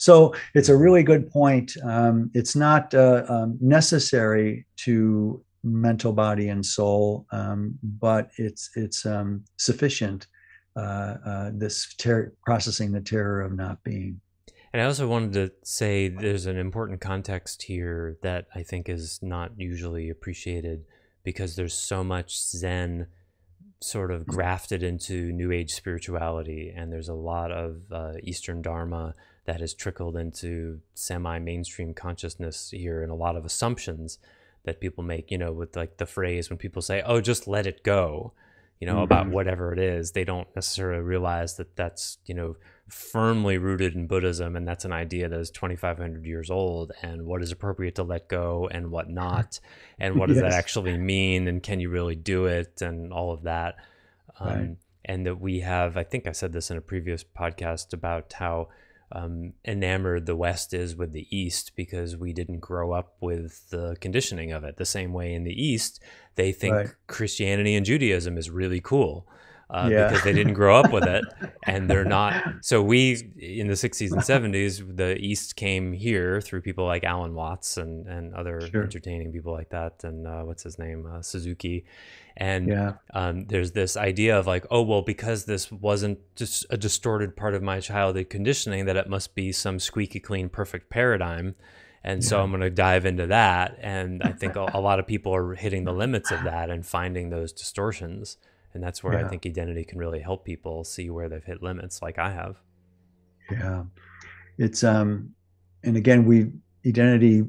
So it's a really good point. Um, it's not uh, um, necessary to mental body and soul, um, but it's it's um, sufficient. Uh, uh, this ter- processing the terror of not being. And I also wanted to say there's an important context here that I think is not usually appreciated because there's so much Zen sort of grafted into New Age spirituality, and there's a lot of uh, Eastern Dharma that has trickled into semi mainstream consciousness here and a lot of assumptions that people make, you know, with like the phrase when people say, oh, just let it go, you know, mm-hmm. about whatever it is, they don't necessarily realize that that's, you know, firmly rooted in Buddhism. And that's an idea that is 2,500 years old. And what is appropriate to let go and what not? And what does yes. that actually mean? And can you really do it? And all of that. Um, right. And that we have, I think I said this in a previous podcast about how um, enamored the West is with the East because we didn't grow up with the conditioning of it. The same way in the East, they think right. Christianity and Judaism is really cool. Uh, yeah. because they didn't grow up with it and they're not so we in the 60s and 70s the east came here through people like alan watts and, and other sure. entertaining people like that and uh, what's his name uh, suzuki and yeah. um, there's this idea of like, oh, well, because this wasn't just a distorted part of my childhood conditioning, that it must be some squeaky clean, perfect paradigm. And yeah. so I'm going to dive into that. And I think a, a, lot of people are hitting the limits of that and finding those distortions. And that's where yeah. I think Edenity can really help people see where they've hit limits, like I have. Yeah. It's, um, and again, we, Edenity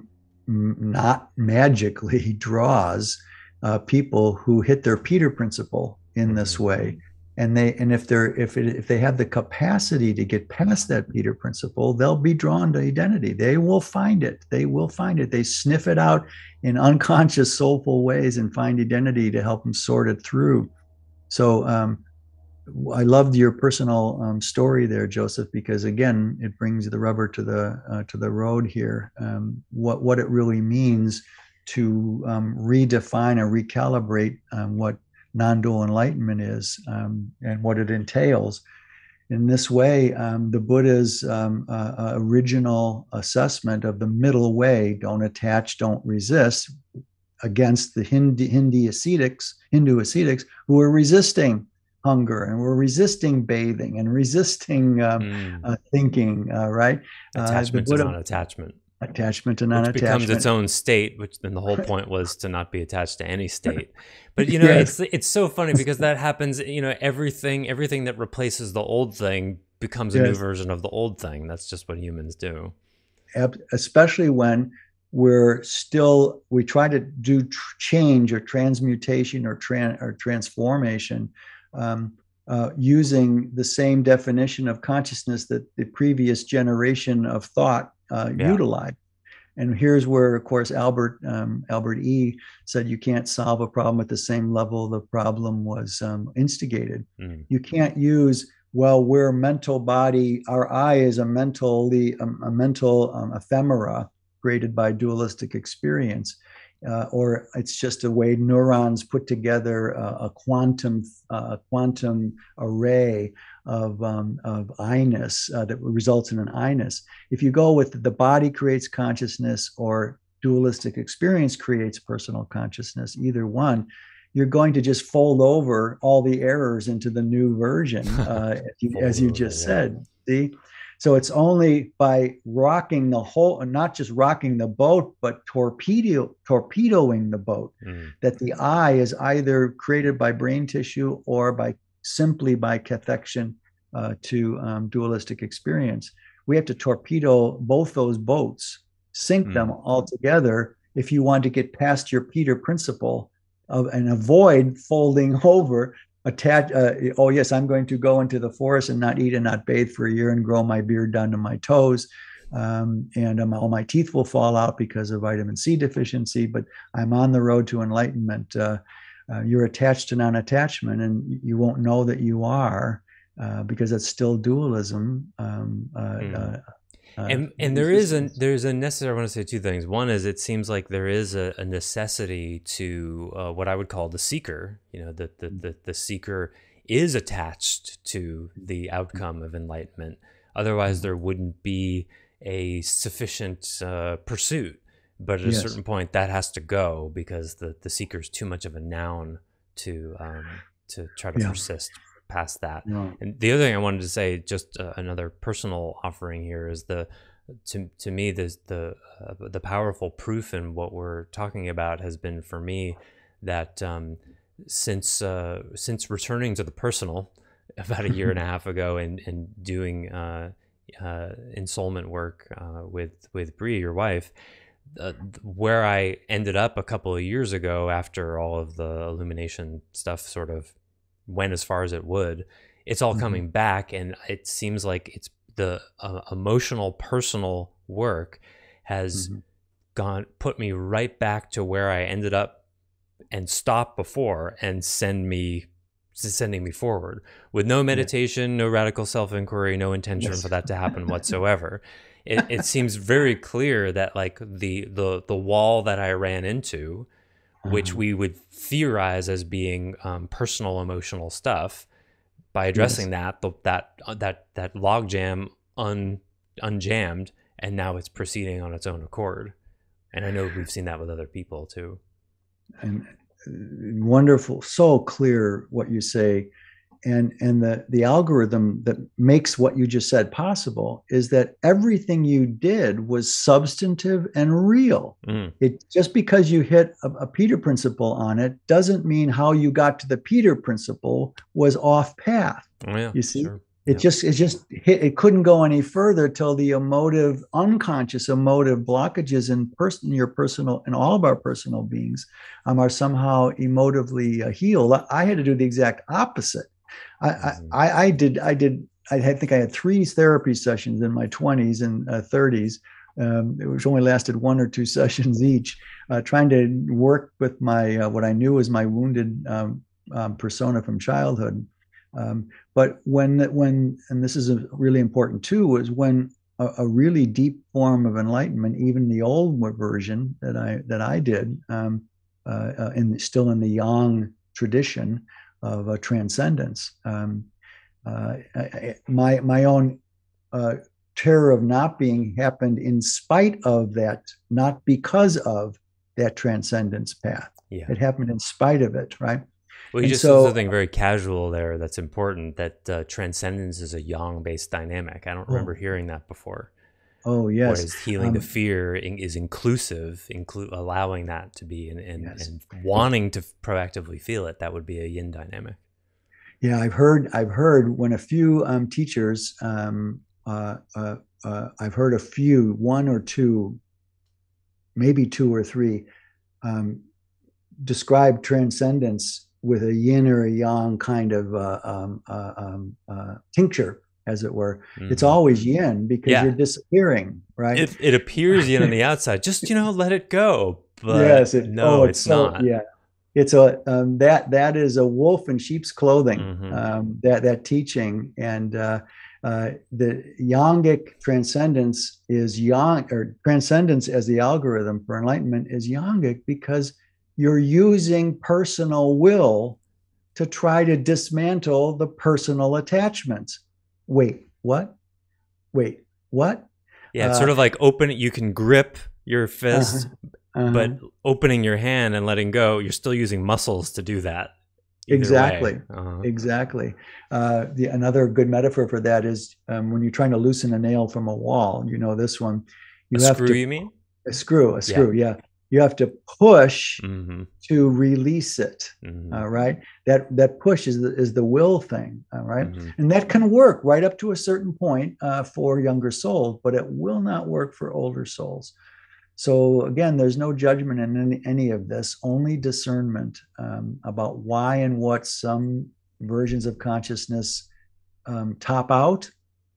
not magically draws uh, people who hit their Peter principle in this mm-hmm. way. And they and if they're if it, if they have the capacity to get past that Peter principle, they'll be drawn to Edenity. They will find it. They will find it. They sniff it out in unconscious, soulful ways and find Edenity to help them sort it through. So um, I loved your personal um, story there, Joseph, because again, it brings the rubber to the uh, to the road here. Um, what what it really means to um, redefine or recalibrate um, what non-dual enlightenment is um, and what it entails. In this way, um, the Buddha's um, uh, uh, original assessment of the middle way, don't attach, don't resist, against the Hindi, Hindi ascetics, Hindu ascetics who are resisting hunger and we're resisting bathing and resisting um, mm. uh, thinking, uh, right? Attachment uh, Buddha, is non-attachment attachment and non-attachment becomes its own state which then the whole point was to not be attached to any state. But you know yes. it's it's so funny because that happens you know everything everything that replaces the old thing becomes a new version of the old thing. That's just what humans do. Especially when we're still we try to do tr- change or transmutation or, tran- or transformation um, uh, using the same definition of consciousness that the previous generation of thought uh, yeah. utilized. And here's where, of course, Albert um, Albert E said you can't solve a problem at the same level the problem was um, instigated. Mm. You can't use well, we're mental body. Our eye is a mentally um, a mental um, ephemera created by dualistic experience. Uh, or it's just a way neurons put together a, a quantum uh, quantum array of um, of I-ness uh, that results in an I-ness. If you go with the body creates consciousness or dualistic experience creates personal consciousness, either one, you're going to just fold over all the errors into the new version, uh, as, you, as you just said. See, so it's only by rocking the whole, not just rocking the boat, but torpedo torpedoing the boat, mm. that the I is either created by brain tissue or by simply by cathextion uh, to um, dualistic experience. We have to torpedo both those boats, sink mm. them all together if you want to get past your Peter principle of, and avoid folding over attach uh, oh yes i'm going to go into the forest and not eat and not bathe for a year and grow my beard down to my toes um, and um, all my teeth will fall out because of vitamin c deficiency but i'm on the road to enlightenment uh, uh, you're attached to non-attachment and you won't know that you are uh, because it's still dualism um, mm. Uh, and and there is a there's a necessary. I want to say two things. One is it seems like there is a, a necessity to uh, what I would call the seeker. You know, that the, the the seeker is attached to the outcome of enlightenment. Otherwise, mm-hmm. there wouldn't be a sufficient uh, pursuit. But at yes. a certain point, that has to go because the the seeker is too much of a noun to um, to try to yeah. persist past that. And the other thing I wanted to say, just uh, another personal offering here, is the to to me the the uh, the powerful proof in what we're talking about has been for me that um, since uh, since returning to the personal about a year and a half ago and and doing uh, uh, ensoulment work uh, with with Bree, your wife. Uh, where I ended up a couple of years ago after all of the illumination stuff sort of went as far as it would, it's all mm-hmm. coming back, and it seems like it's the uh, emotional, personal work has mm-hmm. gone put me right back to where I ended up and stopped before, and send me sending me forward with no meditation, no radical self inquiry, no intention yes. for that to happen whatsoever. It, it seems very clear that like the the the wall that I ran into which uh-huh. we would theorize as being um, personal emotional stuff by addressing yes. that the, that uh, that that logjam un unjammed and now it's proceeding on its own accord and i know we've seen that with other people too and uh, wonderful so clear what you say and and the the algorithm that makes what you just said possible is that everything you did was substantive and real mm. it just because you hit a, a, peter principle on it doesn't mean how you got to the peter principle was off path oh, yeah, you see sure. it yeah. just it just hit it couldn't go any further till the emotive unconscious emotive blockages in person your personal and all of our personal beings um, are somehow emotively uh, healed i had to do the exact opposite I, mm-hmm. I, I did I did I think I had three therapy sessions in my 20s and uh, 30s, um, which only lasted one or two sessions each, uh, trying to work with my uh, what I knew was my wounded um, um, persona from childhood. Um, but when when and this is really important too was when a, a, really deep form of enlightenment, even the old version that I that I did, um, uh, uh, in still in the Yang tradition of uh, transcendence. Um, uh, my my own uh, terror of not being happened in spite of that, not because of that transcendence path. Yeah. It happened in spite of it, right? Well, you and just so, said something very casual there that's important. That uh, transcendence is a yang-based dynamic. I don't remember oh. hearing that before. Oh yes. Whereas healing um, the fear is inclusive, include allowing that to be and, and, yes. and wanting to proactively feel it. That would be a yin dynamic. Yeah, I've heard. I've heard when a few um, teachers. Um, uh, uh, uh, I've heard a few, one or two, maybe two or three, um, describe transcendence with a yin or a yang kind of uh, um, uh, um, uh, tincture, as it were. Mm-hmm. It's always yin because yeah. you're disappearing, right? It, it appears yin on the outside. Just you know, let it go. But yes, it, no, oh, it's, it's so, not. Yeah, it's a um, that that is a wolf in sheep's clothing. Mm-hmm. Um, that that teaching and uh, uh, the yogic transcendence is yang or transcendence as the algorithm for enlightenment is yogic because you're using personal will to try to dismantle the personal attachments. Wait, what? Wait, what? Yeah, it's uh, sort of like open. You can grip your fist, uh-huh, uh-huh. but opening your hand and letting go, you're still using muscles to do that. Exactly. Uh-huh. Exactly. Uh, the another good metaphor for that is um, when you're trying to loosen a nail from a wall. You know this one. You a have screw, to, you mean? A screw. A screw. Yeah. yeah you have to push mm-hmm. to release it mm-hmm. all right that that push is the, is the will thing all right? mm-hmm. and that can work right up to a certain point uh, for younger souls but it will not work for older souls so again there's no judgment in any, any of this only discernment um, about why and what some versions of consciousness um, top out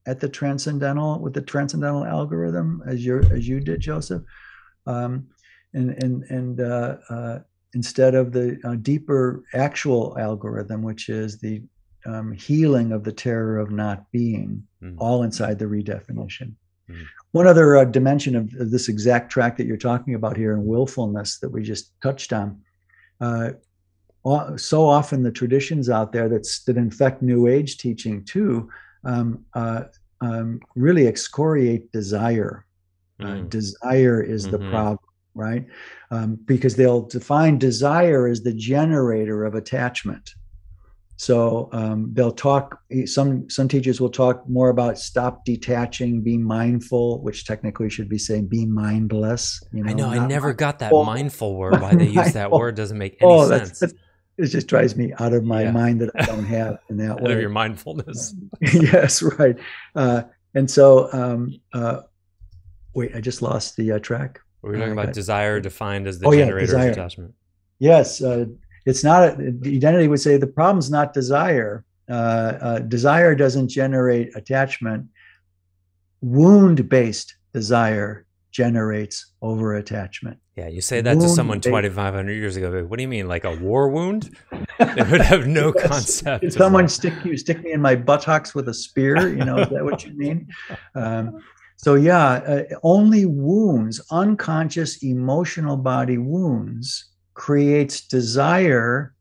at the transcendental with the transcendental algorithm as you as you did joseph um, and and and uh, uh, instead of the uh, deeper actual algorithm, which is the um, healing of the terror of not being, mm. all inside the redefinition. Mm. One other uh, dimension of, of, this exact track that you're talking about here in willfulness that we just touched on. Uh, so often the traditions out there that's that infect New Age teaching too um, uh, um, really excoriate desire. Mm. desire is mm-hmm. the problem right? Um, because they'll define desire as the generator of attachment. So um, they'll talk. Some some teachers will talk more about stop detaching, be mindful, which technically should be saying be mindless. You know, I know. I never mindful. got that mindful word. Why they use that word doesn't make any oh, sense. That's, it just drives me out of my yeah. mind that I don't have in that way. Of your mindfulness. yes, right. Uh, and so, um, uh, wait, I just lost the uh, track. We were talking about desire defined as the oh, generator yeah, of attachment. Yes, uh, it's not. A, Edenity would say the problem's not desire. Uh, uh, desire doesn't generate attachment. Wound-based desire generates over attachment. Yeah, you say that wound to someone 2,500 years ago. What do you mean, like a war wound? they would have no yes. concept. Did someone stick you, stick me in my buttocks with a spear? You know, is that what you mean? Um, so, yeah, uh, only wounds, unconscious emotional body wounds, creates desire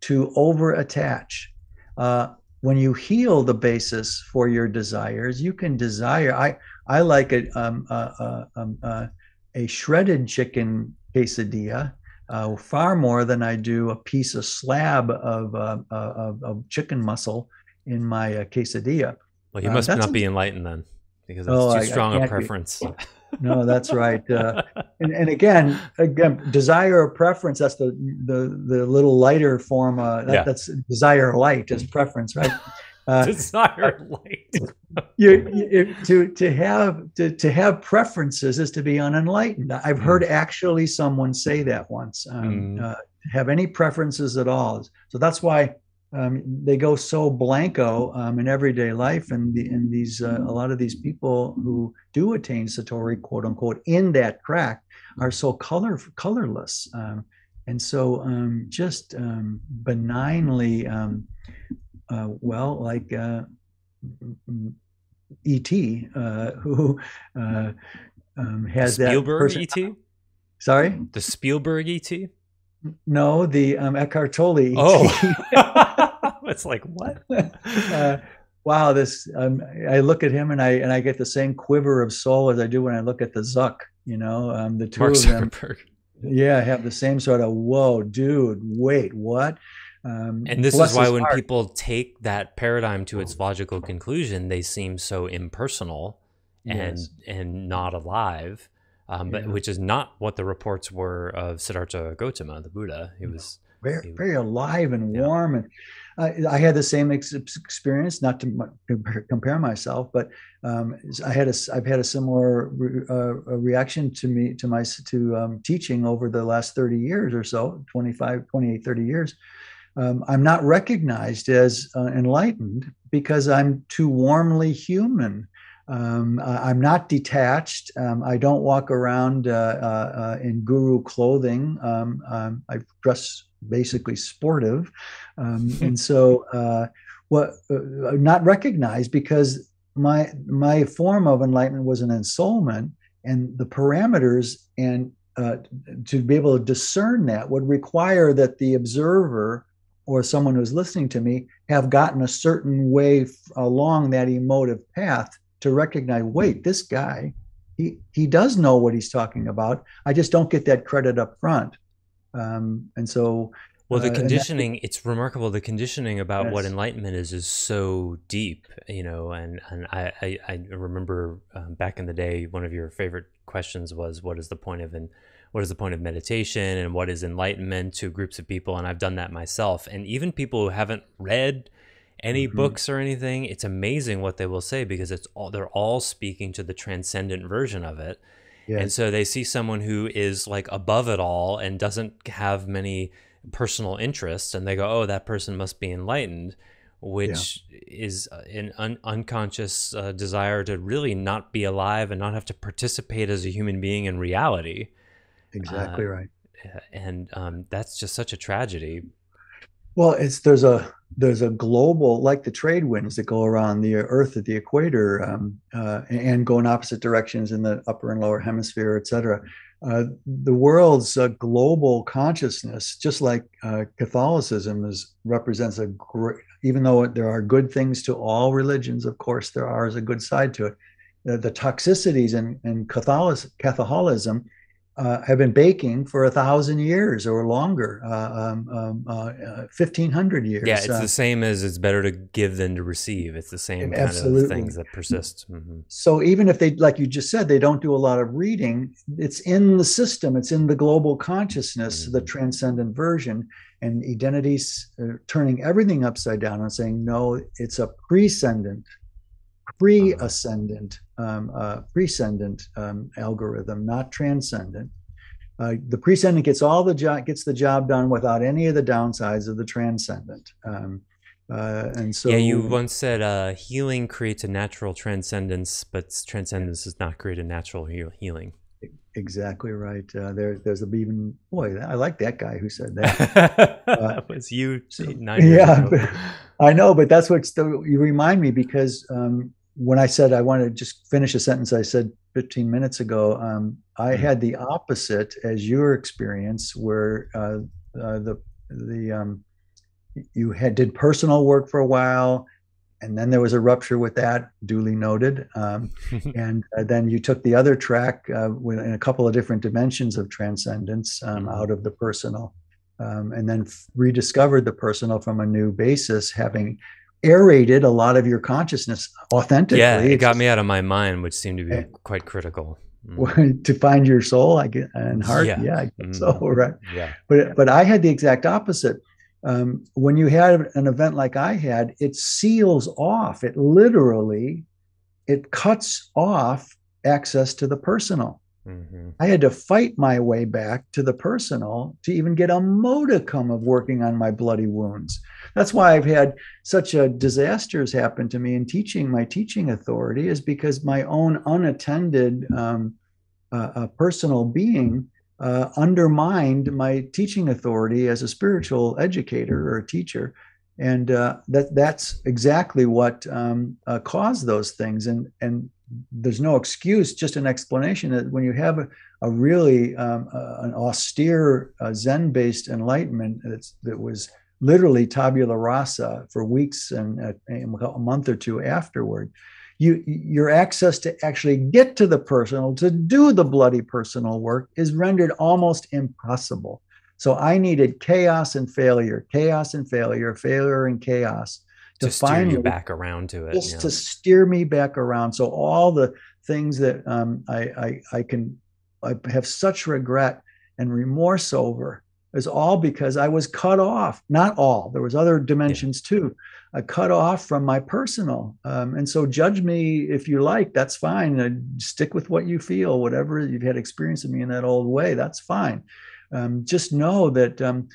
to over attach. Uh, when you heal the basis for your desires, you can desire. I I like a um, uh, uh, um, uh, a shredded chicken quesadilla uh, far more than I do a piece of slab of uh, of, of, chicken muscle in my quesadilla. Well, you must not be enlightened then because it's oh, too I, strong I a preference. Be. No, that's right. Uh, and, and again, again, desire or preference. That's the the the little lighter form. Uh, that, yeah. That's desire light is preference, right? Uh, desire light. you, you, to to have to, to have preferences is to be unenlightened. I've heard mm. actually someone say that once. Um, mm. have any preferences at all? So that's why um, they go so blanco um, in everyday life, and the, and these uh, a lot of these people who do attain satori, quote unquote, in that crack, are so color colorless, um, and so um, just um, benignly, um, uh, well, like uh, E.T., uh, who uh, has Spielberg that E.T. Sorry, the Spielberg E.T. No, the um, Eckhart Tolle. Oh, it's like what? uh, wow, this. Um, I look at him and I and I get the same quiver of soul as I do when I look at the Zuck. You know, um, the two Mark of them. Zuckerberg. Yeah, I have the same sort of whoa, dude. Wait, what? Um, and this is why when heart. people take that paradigm to its logical conclusion, they seem so impersonal and yes. and not alive um, but yeah. which is not what the reports were of Siddhartha Gautama, the Buddha. He was very very alive and warm and I, I, had the same ex- experience. Not to compare myself, but um, I had a I've had a similar re- uh, reaction to me to my to um, teaching over the last 30 years or so, 25, 28, 30 years. Um, I'm not recognized as uh, enlightened because I'm too warmly human. Um, I'm not detached. Um, I don't walk around uh, uh, uh in guru clothing. Um, um, I dress basically sportive, um, and so uh, what uh, not recognized because my my form of enlightenment was an ensoulment, and the parameters and uh, to be able to discern that would require that the observer or someone who's listening to me have gotten a certain way f- along that emotive path to recognize wait this guy he he does know what he's talking about. I just don't get that credit up front um, and so well the uh, conditioning it's remarkable the conditioning about yes. what enlightenment is is so deep you know and and i i, I remember um, back in the day one of your favorite questions was what is the point of and what is the point of meditation and what is enlightenment to groups of people and i've done that myself and even people who haven't read any mm-hmm. books or anything it's amazing what they will say because it's all they're all speaking to the transcendent version of it yes. and so they see someone who is like above it all and doesn't have many personal interests and they go oh that person must be enlightened which yeah. is an un- unconscious uh, desire to really not be alive and not have to participate as a human being in reality exactly uh, right and um, that's just such a tragedy well, it's there's a there's a global like the trade winds that go around the Earth at the equator um, uh, and go in opposite directions in the upper and lower hemisphere, et cetera. Uh, the world's uh, global consciousness, just like uh, Catholicism, is represents a great. Even though there are good things to all religions, of course, there are a good side to it. the toxicities in, in Catholicism uh, have been baking for a thousand years or longer, uh, um, um, uh, fifteen hundred years. Yeah, it's the same as it's better to give than to receive. It's the same kind absolutely. of things that persist. Mm-hmm. So even if they, like you just said, they don't do a lot of reading, it's in the system. It's in the global consciousness, mm-hmm. the transcendent version, and Edenity's turning everything upside down and saying, no, it's a prescendent pre-ascendant, um, uh, prescendant um, algorithm, not transcendent. Uh, the prescendant gets all the job gets the job done without any of the downsides of the transcendent. Um, uh, and so, yeah, you once said uh, healing creates a natural transcendence, but transcendence does not create a natural heal- healing. Exactly right. Uh, there, there's a even boy. I like that guy who said that. Uh, that was you. So, yeah, but, I know, but that's what you remind me because um, when I said I want to just finish a sentence I said 15 minutes ago, um, I mm-hmm. had the opposite as your experience, where uh, uh, the the um, you had did personal work for a while, and then there was a rupture with that, duly noted, um, and uh, then you took the other track uh, in a couple of different dimensions of transcendence um, mm-hmm. out of the personal. Um, and then f- rediscovered the personal from a new basis, having aerated a lot of your consciousness authentically. Yeah, it got me out of my mind, which seemed to be quite critical. Mm. to find your soul, I get and heart. Yeah, yeah mm. so right. Yeah, but but I had the exact opposite. Um, when you had an event like I had, it seals off. It literally, it cuts off access to the personal. Mm-hmm. I had to fight my way back to the personal to even get a modicum of working on my bloody wounds. That's why I've had such a disasters happen to me in teaching. My teaching authority is because my own unattended um, uh, personal being uh, undermined my teaching authority as a spiritual educator or a teacher and uh, that that's exactly what um, uh, caused those things and and there's no excuse just an explanation that when you have a, a really um, uh, an austere uh, zen based enlightenment that was literally tabula rasa for weeks and uh, a month or two afterward you your access to actually get to the personal to do the bloody personal work is rendered almost impossible. So I needed chaos and failure, chaos and failure, failure and chaos to, to find you back around to it. Just yeah. to steer me back around. So all the things that um, I, I, I can I have such regret and remorse over is all because I was cut off. Not all. There was other dimensions yeah. too. I cut off from my personal. Um, and so judge me if you like. That's fine. Uh, stick with what you feel. Whatever you've had experience of me in that old way, that's fine. Um, just know that um,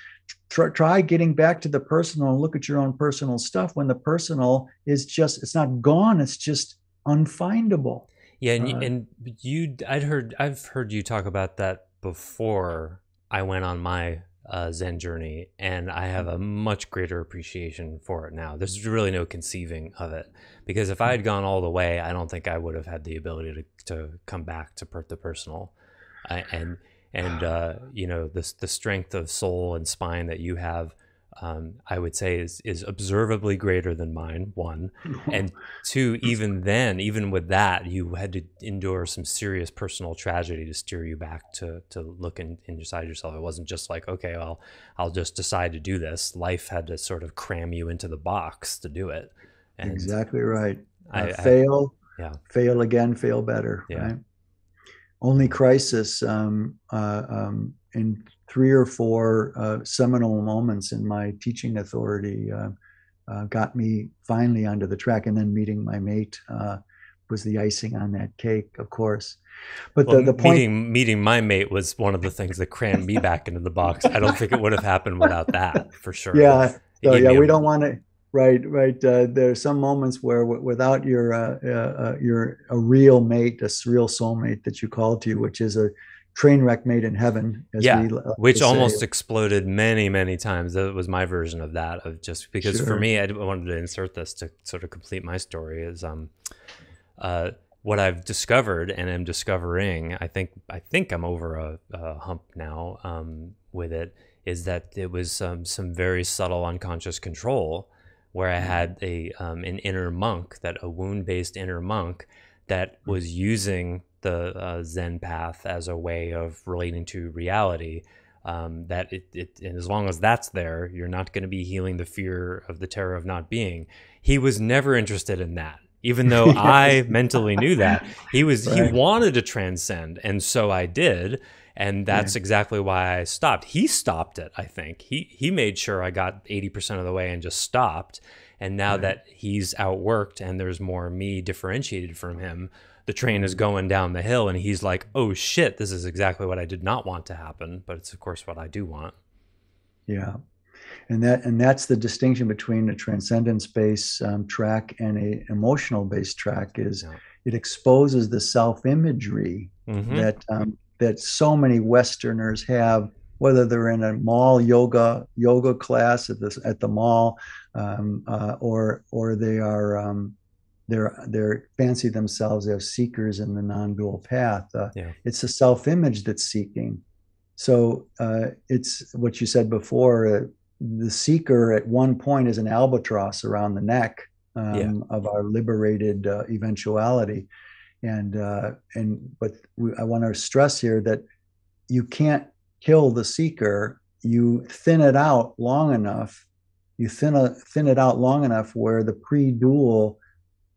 try, try getting back to the personal and look at your own personal stuff when the personal is just it's not gone. It's just unfindable. Yeah, and, uh, and you, I'd heard, I've heard you talk about that before I went on my uh, Zen journey, and I have a much greater appreciation for it now. There's really no conceiving of it because if I had gone all the way, I don't think I would have had the ability to to come back to per- the personal, I, and and uh, you know the the strength of soul and spine that you have um, I would say is is observably greater than mine. One, and two, even then, even with that, you had to endure some serious personal tragedy to steer you back to to look in, inside yourself. It wasn't just like, okay, well, I'll just decide to do this. Life had to sort of cram you into the box to do it. And exactly right. I, uh, fail, I, yeah, fail again, fail better. Yeah. Right? Only crisis um, uh, um, in three or four uh, seminal moments in my teaching authority uh, uh, got me finally onto the track. And then meeting my mate uh, was the icing on that cake, of course. But well, the, the point meeting, meeting my mate was one of the things that crammed me back into the box. I don't think it would have happened without that for sure. Yeah. So yeah, we don't want to. Right, right. Uh, there are some moments where, w- without your uh, uh, your a real mate, a real soulmate that you call to, which is a train wreck made in heaven. yeah, which almost exploded many, many times. That was my version of that. Of just because sure. for me, I wanted to insert this to sort of complete my story. Is um, uh, what I've discovered and am discovering. I think I think I'm over a, a hump now um, with it. Is that it was um, some very subtle unconscious control where I mm-hmm. had a um, an inner monk, that a wound based inner monk that mm-hmm. was using the uh, Zen path as a way of relating to reality. Um, that it, it, and as long as that's there, you're not going to be healing the fear of the terror of not being. He was never interested in that, even though I mentally knew that he was. Right. He wanted to transcend, and so I did, and that's yeah. exactly why I stopped. He stopped it. I think he he made sure I got eighty percent of the way and just stopped. And now right. that he's outworked and there's more me differentiated from him, the train is going down the hill and he's like, "Oh shit, this is exactly what I did not want to happen, but it's of course what I do want." Yeah. And that and that's the distinction between a transcendence based um, track and a emotional based track is yeah. it exposes the self imagery mm-hmm. that um, that so many Westerners have, whether they're in a mall yoga yoga class at the at the mall, um, uh, or or they are um, they're they're fancy themselves as seekers in the non-dual path. Uh, yeah. It's a self-image that's seeking. So uh, it's what you said before. Uh, the seeker at one point is an albatross around the neck um, yeah. of our liberated uh, eventuality, and uh, and but we, I want to stress here that you can't kill the seeker. You thin it out long enough. You thin a, thin it out long enough where the pre-dual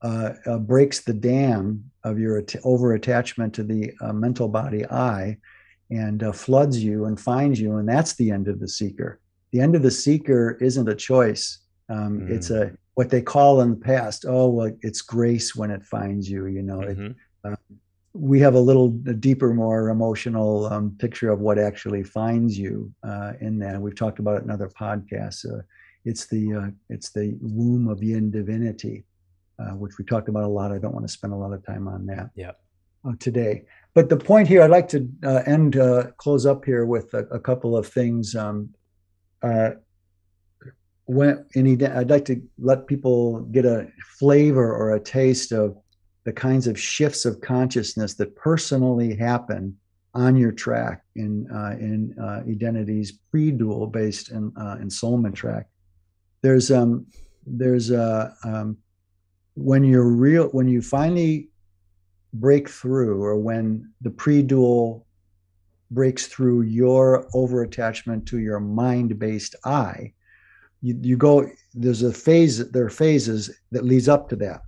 uh, uh, breaks the dam of your at- over attachment to the uh, mental body I and uh, floods you and finds you. And that's the end of the seeker. The end of the seeker isn't a choice. Um, mm. It's a what they call in the past. Oh, well, it's grace when it finds you. You know, mm-hmm. it, uh, we have a little deeper, more emotional um, picture of what actually finds you uh, in that. We've talked about it in other podcasts. it's the it's the womb of yin divinity uh, which we talked about a lot. I don't want to spend a lot of time on that yeah. uh, today. But the point here, I'd like to uh, end, uh, close up here with a, a couple of things. Um, uh, I'd like to let people get a flavor or a taste of the kinds of shifts of consciousness that personally happen on your track in uh, in Edenity's pre-dual based in ensoulment track. There's um, there's a um, when you're real when you finally break through or when the pre-dual breaks through your over attachment to your mind-based i you, you go there's a phase there are phases that leads up to that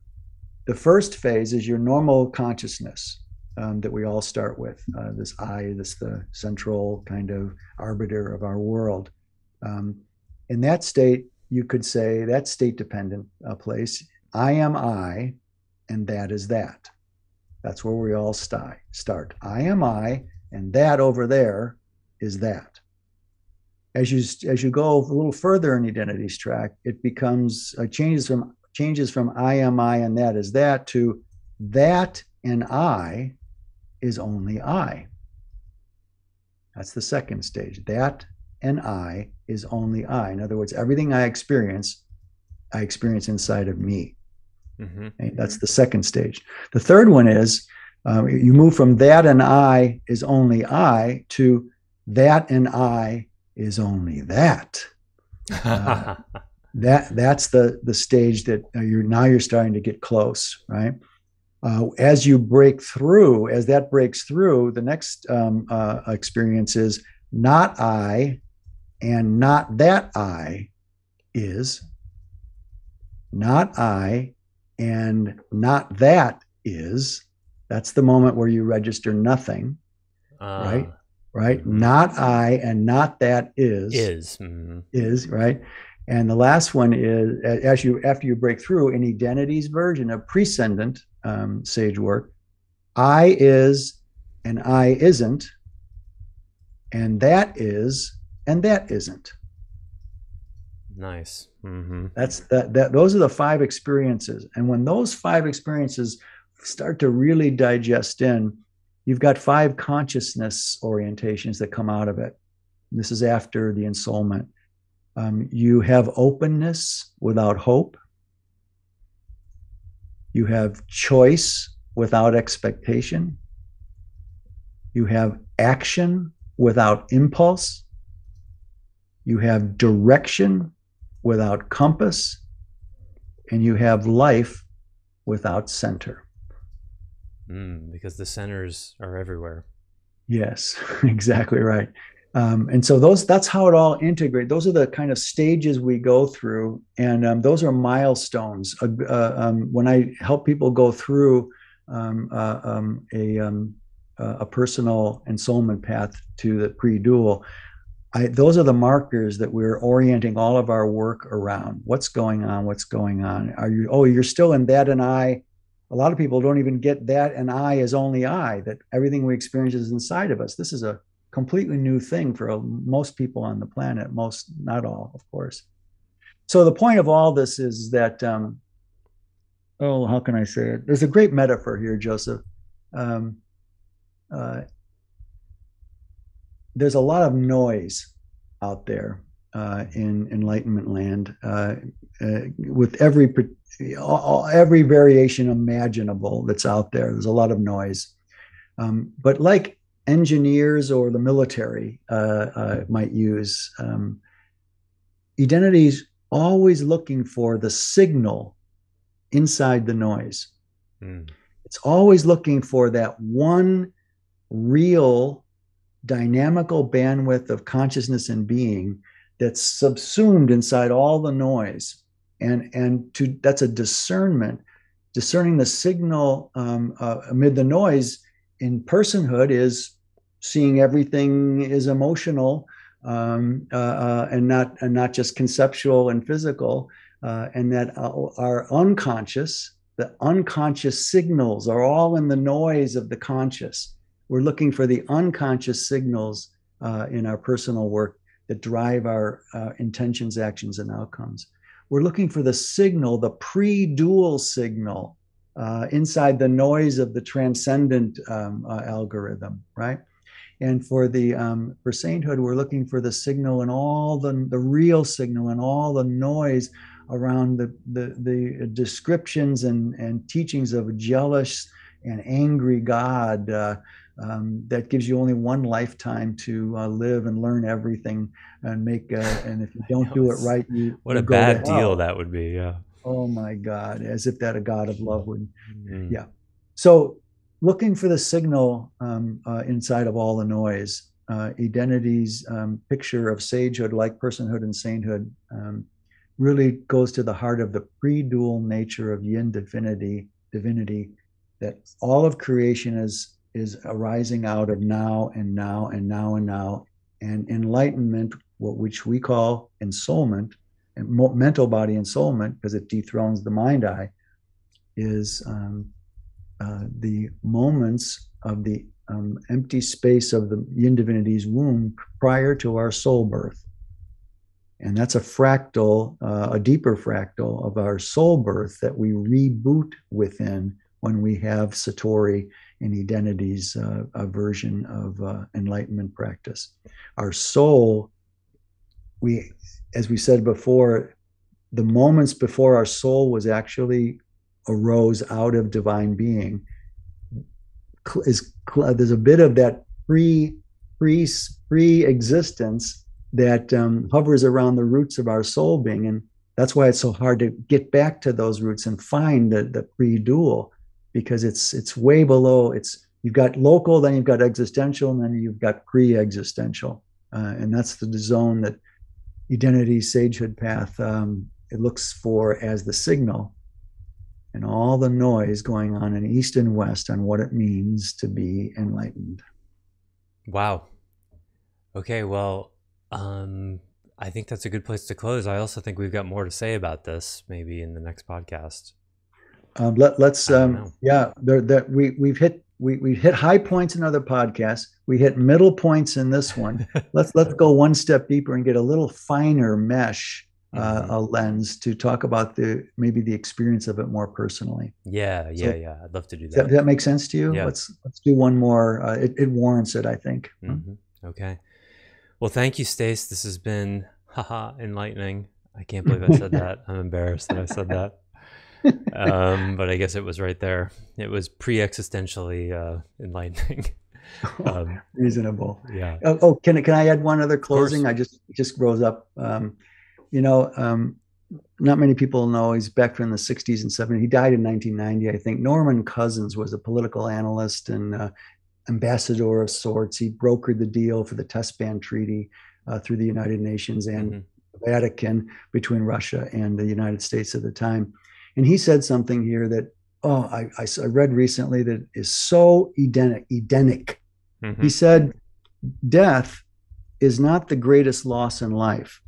the first phase is your normal consciousness um, that we all start with. Uh, this I, this the central kind of arbiter of our world. Um, in that state, you could say that state dependent uh, place. I am I, and that is that. That's where we all st- start. I am I, and that over there is that. As you as you go a little further in Edenity's track, it becomes uh, changes from changes from I am I and that is that to that and I is only I. That's the second stage. That and I is only I. In other words, everything I experience, I experience inside of me. Mm-hmm. That's the second stage. The third one is um, you move from that and I is only I to that and I is only that. Uh, that that's the the stage that uh, you're now you're starting to get close, right? Uh, as you break through, as that breaks through, the next um, uh, experience is not I, and not that I is not I, and not that is. That's the moment where you register nothing, uh, right? Right. Mm-hmm. Not I, and not that is is mm-hmm. is right. And the last one is as you after you break through an Edenity's version of prescendent um, sage work, I is and I isn't, and that is and that isn't. Nice. Mm-hmm. That's that. That those are the five experiences, and when those five experiences start to really digest in, you've got five consciousness orientations that come out of it. This is after the ensoulment. Um, you have openness without hope. You have choice without expectation. You have action without impulse. You have direction without compass. And you have life without center. Mm, because the centers are everywhere. Yes, exactly right. Um, and so those that's how it all integrates. Those are the kind of stages we go through, and um, those are milestones. Uh, uh, um, when I help people go through um, uh, um, a um, a personal ensoulment path to the pre-dual, I, those are the markers that we're orienting all of our work around. What's going on? What's going on? Are you? Oh, you're still in that and I. A lot of people don't even get that and I is only I. That everything we experience is inside of us. This is a completely new thing for most people on the planet, most, not all, of course. So the point of all this is that, um, oh, how can I say it? There's a great metaphor here, Joseph. Um, uh, there's a lot of noise out there uh, in enlightenment land uh, uh, with every all, every variation imaginable that's out there. There's a lot of noise, um, but like engineers or the military uh, uh, might use. Um, identity is always looking for the signal inside the noise. Mm. It's always looking for that one real dynamical bandwidth of consciousness and being that's subsumed inside all the noise and and to that's a discernment discerning the signal um, uh, amid the noise in personhood is seeing everything is emotional um, uh, uh, and not and not just conceptual and physical, uh, and that our unconscious, the unconscious signals are all in the noise of the conscious. We're looking for the unconscious signals uh, in our personal work that drive our uh, intentions, actions, and outcomes. We're looking for the signal, the pre-dual signal uh, inside the noise of the transcendent um, algorithm, right? And for the um, for sainthood, we're looking for the signal and all the the real signal and all the noise around the the, the descriptions and and teachings of jealous and angry God. Uh, um, that gives you only one lifetime to uh, live and learn everything and make uh, and if you don't do it right you what you a bad deal that would be yeah oh my god as if that a god of love would mm. yeah so looking for the signal um, uh, inside of all the noise. Uh, Edenity's um, picture of sagehood, like personhood and sainthood, um, really goes to the heart of the pre-dual nature of yin divinity. Divinity, that all of creation is is arising out of now and now and now and now. And enlightenment, what which we call ensoulment, and mental body ensoulment, because it dethrones the mind I, is um, uh, the moments of the um, empty space of the yin divinity's womb prior to our soul birth. And that's a fractal, uh, a deeper fractal of our soul birth that we reboot within when we have Satori and Edenity's uh, a version of uh, enlightenment practice. Our soul, we, as we said before, the moments before our soul was actually arose out of divine being is there's a bit of that pre pre pre existence that um, hovers around the roots of our soul being and that's why it's so hard to get back to those roots and find the, the pre-dual because it's it's way below it's you've got local then you've got existential and then you've got pre-existential uh, and that's the zone that Edenity sagehood path um, it looks for as the signal and all the noise going on in east and west on what it means to be enlightened wow okay well um, I think that's a good place to close. I also think we've got more to say about this maybe in the next podcast. Um, let, us um, yeah, there, that we we've hit we we hit high points in other podcasts. We hit middle points in this one. let's let's go one step deeper and get a little finer mesh uh, mm-hmm. a lens to talk about the maybe the experience of it more personally. Yeah, yeah, so, yeah. I'd love to do that. Does that, that make sense to you? Yeah. Let's let's do one more. Uh, it, it warrants it, I think. Mm-hmm. Okay. Well, thank you, Stace. This has been haha enlightening. I can't believe I said that. I'm embarrassed that I said that. Um, but I guess it was right there. It was pre-existentially uh, enlightening. Um, Reasonable. Yeah. Oh, oh, can can I add one other closing? I just just rose up. Um, you know, um, not many people know he's back from the 60s and 70s. He died in 1990, I think. Norman Cousins was a political analyst and uh, ambassador of sorts. He brokered the deal for the test ban treaty uh, through the United Nations and mm-hmm. the Vatican between Russia and the United States at the time. And he said something here that, oh, I, I, I read recently that is so Edenic. Edenic. Mm-hmm. He said, death is not the greatest loss in life.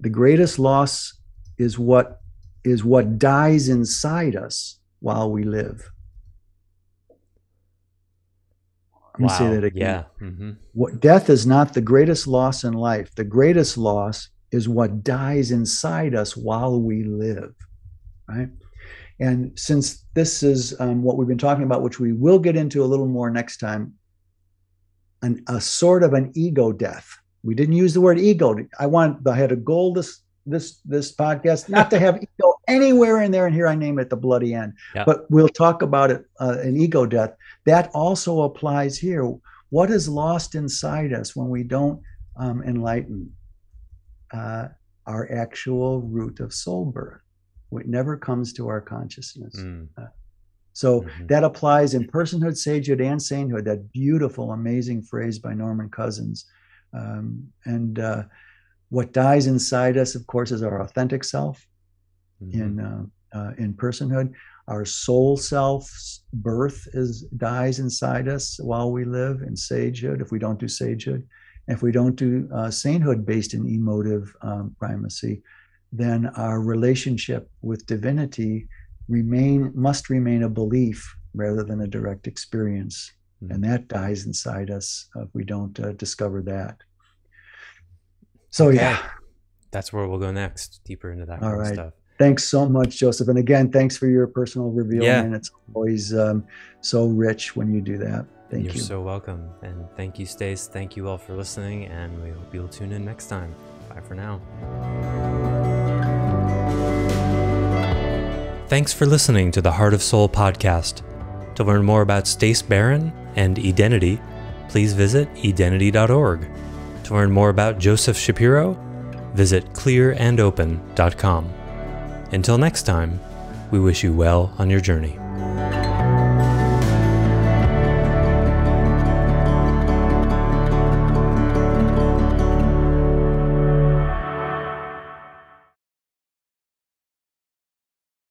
The greatest loss is what is what dies inside us while we live. Let me wow. say that again. Yeah. Mm-hmm. What death is not the greatest loss in life. The greatest loss is what dies inside us while we live. Right. And since this is um, what we've been talking about, which we will get into a little more next time, an, a sort of an ego death. We didn't use the word ego. I want I had a goal this this this podcast not to have ego anywhere in there and here i name it the bloody end yeah. but we'll talk about it uh, an ego death that also applies here what is lost inside us when we don't um, enlighten uh, our actual root of soul birth it never comes to our consciousness mm. uh, so mm-hmm. that applies in personhood sagehood and sainthood that beautiful amazing phrase by norman cousins um, and uh, what dies inside us, of course, is our authentic self mm-hmm. in uh, uh, in personhood. Our soul self's birth is dies inside us while we live in sagehood. If we don't do sagehood, if we don't do uh, sainthood based in emotive um, primacy, then our relationship with divinity remain must remain a belief rather than a direct experience, mm-hmm. and that dies inside us if we don't uh, discover that. So okay. yeah, that's where we'll go next, deeper into that All right. stuff. Thanks so much, Joseph. And again, thanks for your personal reveal. Yeah. And it's always um, so rich when you do that. Thank You're you. so welcome. And thank you, Stace. Thank you all for listening. And we hope you'll tune in next time. Bye for now. Thanks for listening to the Heart of Soul podcast. To learn more about Stace Barron and Edenity, please visit edenity.org. To learn more about Joseph Shapiro, visit clearandopen.com. Until next time, we wish you well on your journey.